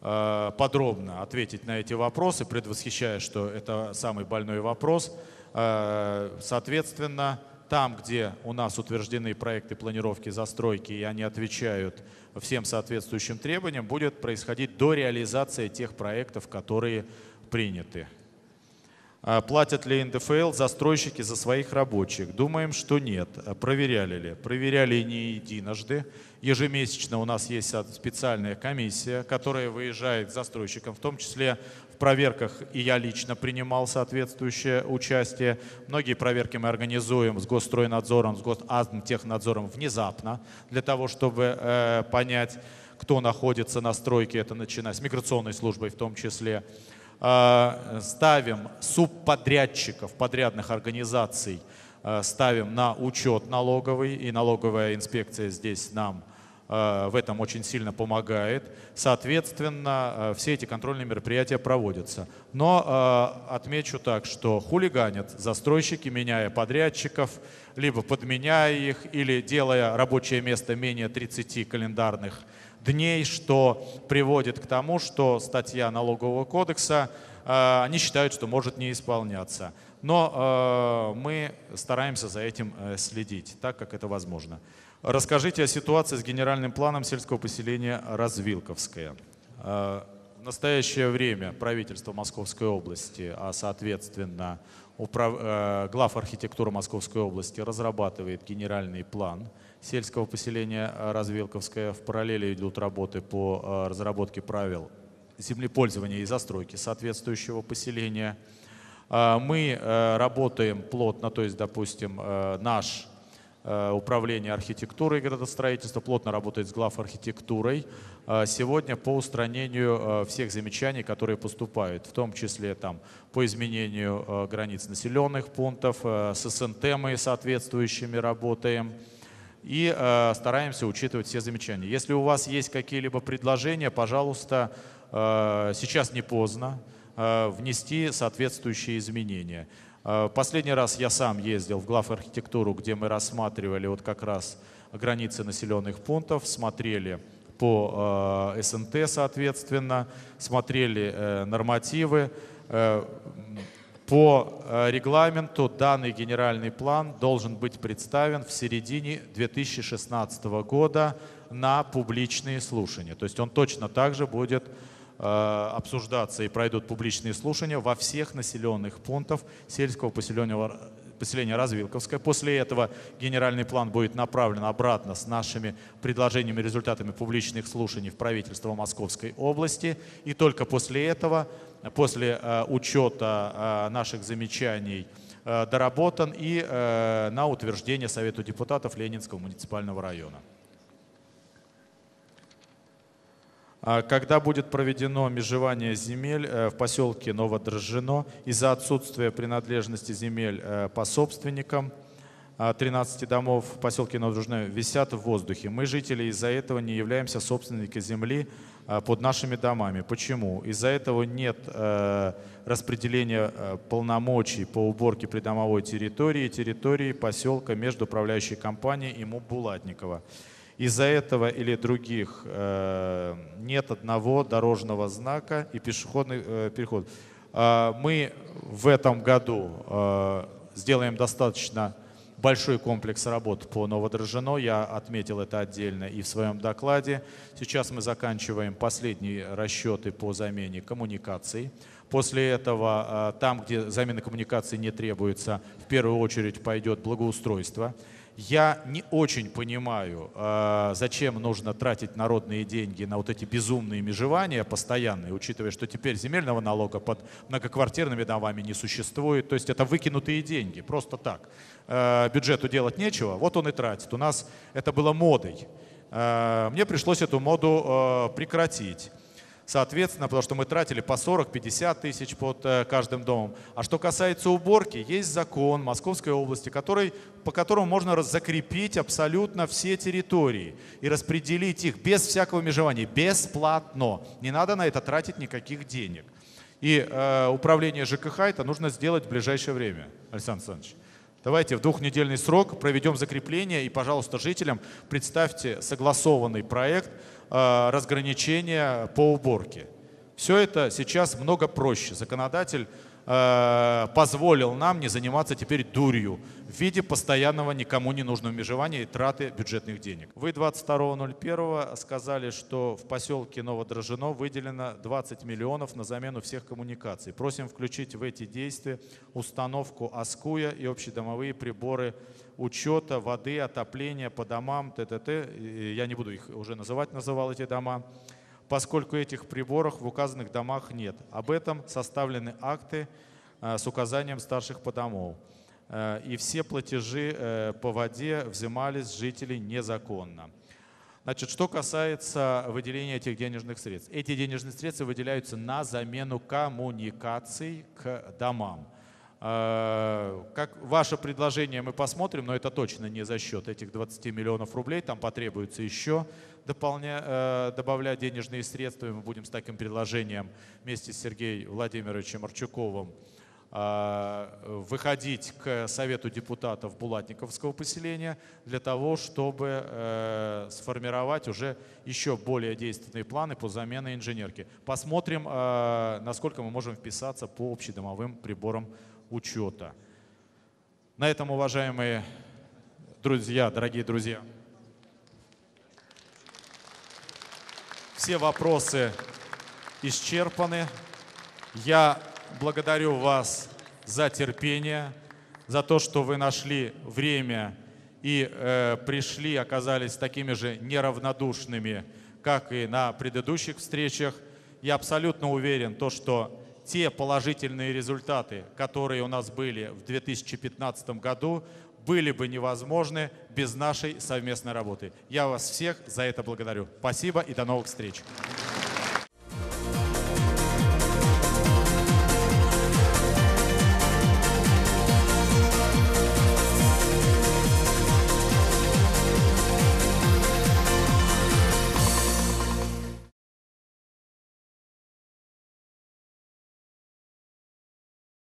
подробно ответить на эти вопросы, предвосхищая, что это самый больной вопрос – соответственно, там, где у нас утверждены проекты планировки застройки, и они отвечают всем соответствующим требованиям, будет происходить до реализации тех проектов, которые приняты. А платят ли НДФЛ застройщики за своих рабочих? Думаем, что нет. А проверяли ли? Проверяли не единожды. Ежемесячно у нас есть специальная комиссия, которая выезжает к застройщикам, в том числе проверках и я лично принимал соответствующее участие. Многие проверки мы организуем с Госстройнадзором, с Госазмтехнадзором внезапно, для того, чтобы э, понять, кто находится на стройке, это начиная с миграционной службой в том числе. Э, ставим субподрядчиков, подрядных организаций, э, ставим на учет налоговый, и налоговая инспекция здесь нам в этом очень сильно помогает. Соответственно, все эти контрольные мероприятия проводятся. Но отмечу так, что хулиганят застройщики, меняя подрядчиков, либо подменяя их, или делая рабочее место менее 30 календарных дней, что приводит к тому, что статья налогового кодекса, э, они считают, что может не исполняться. Но э, мы стараемся за этим э, следить, так как это возможно. Расскажите о ситуации с генеральным планом сельского поселения Развилковское. В настоящее время правительство Московской области, а соответственно управ... глав архитектуры Московской области разрабатывает генеральный план – сельского поселения э, Развилковское. В параллели идут работы по э, разработке правил землепользования и застройки соответствующего поселения. Э, мы работаем плотно, то есть, допустим, наш управление архитектурой и градостроительства плотно работает с глав архитектурой сегодня по устранению всех замечаний, которые поступают, в том числе там, по изменению границ населенных пунктов, с СНТ мы соответствующими работаем и э, стараемся учитывать все замечания. Если у вас есть какие-либо предложения, пожалуйста, э, сейчас не поздно э, внести соответствующие изменения. Э, последний раз я сам ездил в глав архитектуру, где мы рассматривали вот как раз границы населенных пунктов, смотрели по э, СНТ, соответственно, смотрели э, нормативы, э, по э, регламенту данный генеральный план должен быть представлен в середине 2016 года на публичные слушания. То есть он точно так же будет обсуждаться и пройдут публичные слушания во всех населенных пунктах сельского поселения поселение Развилковское. После этого генеральный план будет направлен обратно с нашими предложениями результатами публичных слушаний в правительство Московской области. И только после этого, после э, учета э, наших замечаний, э, доработан и на утверждение Совету депутатов Ленинского муниципального района. А когда будет проведено межевание земель э, в поселке Новодрожжино из-за отсутствия принадлежности земель э, по собственникам 13 а, домов в поселке Новодрожжино висят в воздухе. Мы, жители, из-за этого не являемся собственниками земли а, под нашими домами. Почему? Из-за этого нет э, распределения полномочий по уборке придомовой территории, территории поселка между управляющей компанией и МУП Булатникова. Из-за этого или других э, нет одного дорожного знака и пешеходный э, переход. Э, мы в этом году сделаем достаточно большой комплекс работ по Новодрожжино. Я отметил это отдельно и в своем докладе. Сейчас мы заканчиваем последние расчеты по замене коммуникаций. После этого там, где замена коммуникаций не требуется, в первую очередь пойдет благоустройство. Я не очень понимаю, а, зачем нужно тратить народные деньги на вот эти безумные межевания постоянные, учитывая, что теперь земельного налога под многоквартирными домами не существует. То есть это выкинутые деньги, просто так. А, бюджету делать нечего, вот он и тратит. У нас это было модой. А, мне пришлось эту моду прекратить соответственно, потому что мы тратили по 40-50 тысяч под э, каждым домом. А что касается уборки, есть закон Московской области, который, по которому можно закрепить абсолютно все территории и распределить их без всякого межевания, бесплатно. Не надо на это тратить никаких денег. И э, управление ЖКХ это нужно сделать в ближайшее время, Александр Александрович. Давайте в двухнедельный срок проведем закрепление и, пожалуйста, жителям представьте согласованный проект – разграничения по уборке. Все это сейчас много проще. Законодатель э, позволил нам не заниматься теперь дурью в виде постоянного никому не нужного межевания и траты бюджетных денег. Вы 22.01 сказали, что в поселке Новодрожжино выделено 20 миллионов на замену всех коммуникаций. Просим включить в эти действия установку АСКУЯ и общедомовые приборы учета воды, отопления по домам, т.т.т. Я не буду их уже называть, называл эти дома, поскольку этих приборов в указанных домах нет. Об этом составлены акты э, с указанием старших по дому. Э, и все платежи э, по воде взимались с жителей незаконно. Значит, что касается выделения этих денежных средств. Эти денежные средства выделяются на замену коммуникаций к домам. Э, как ваше предложение мы посмотрим, но это точно не за счет этих 20 миллионов рублей. Там потребуется еще дополня, э, добавлять денежные средства. Мы будем с таким предложением вместе с Сергеем Владимировичем Арчуковым э, выходить к Совету депутатов Булатниковского поселения для того, чтобы сформировать уже еще более действенные планы по замене инженерки. Посмотрим, насколько мы можем вписаться по общедомовым приборам учета. На этом, уважаемые друзья, дорогие друзья, все вопросы исчерпаны. Я благодарю вас за терпение, за то, что вы нашли время и э, пришли, оказались такими же неравнодушными, как и на предыдущих встречах. Я абсолютно уверен, то, что те положительные результаты, которые у нас были в 2015 году, были бы невозможны без нашей совместной работы. Я вас всех за это благодарю. Спасибо и до новых встреч.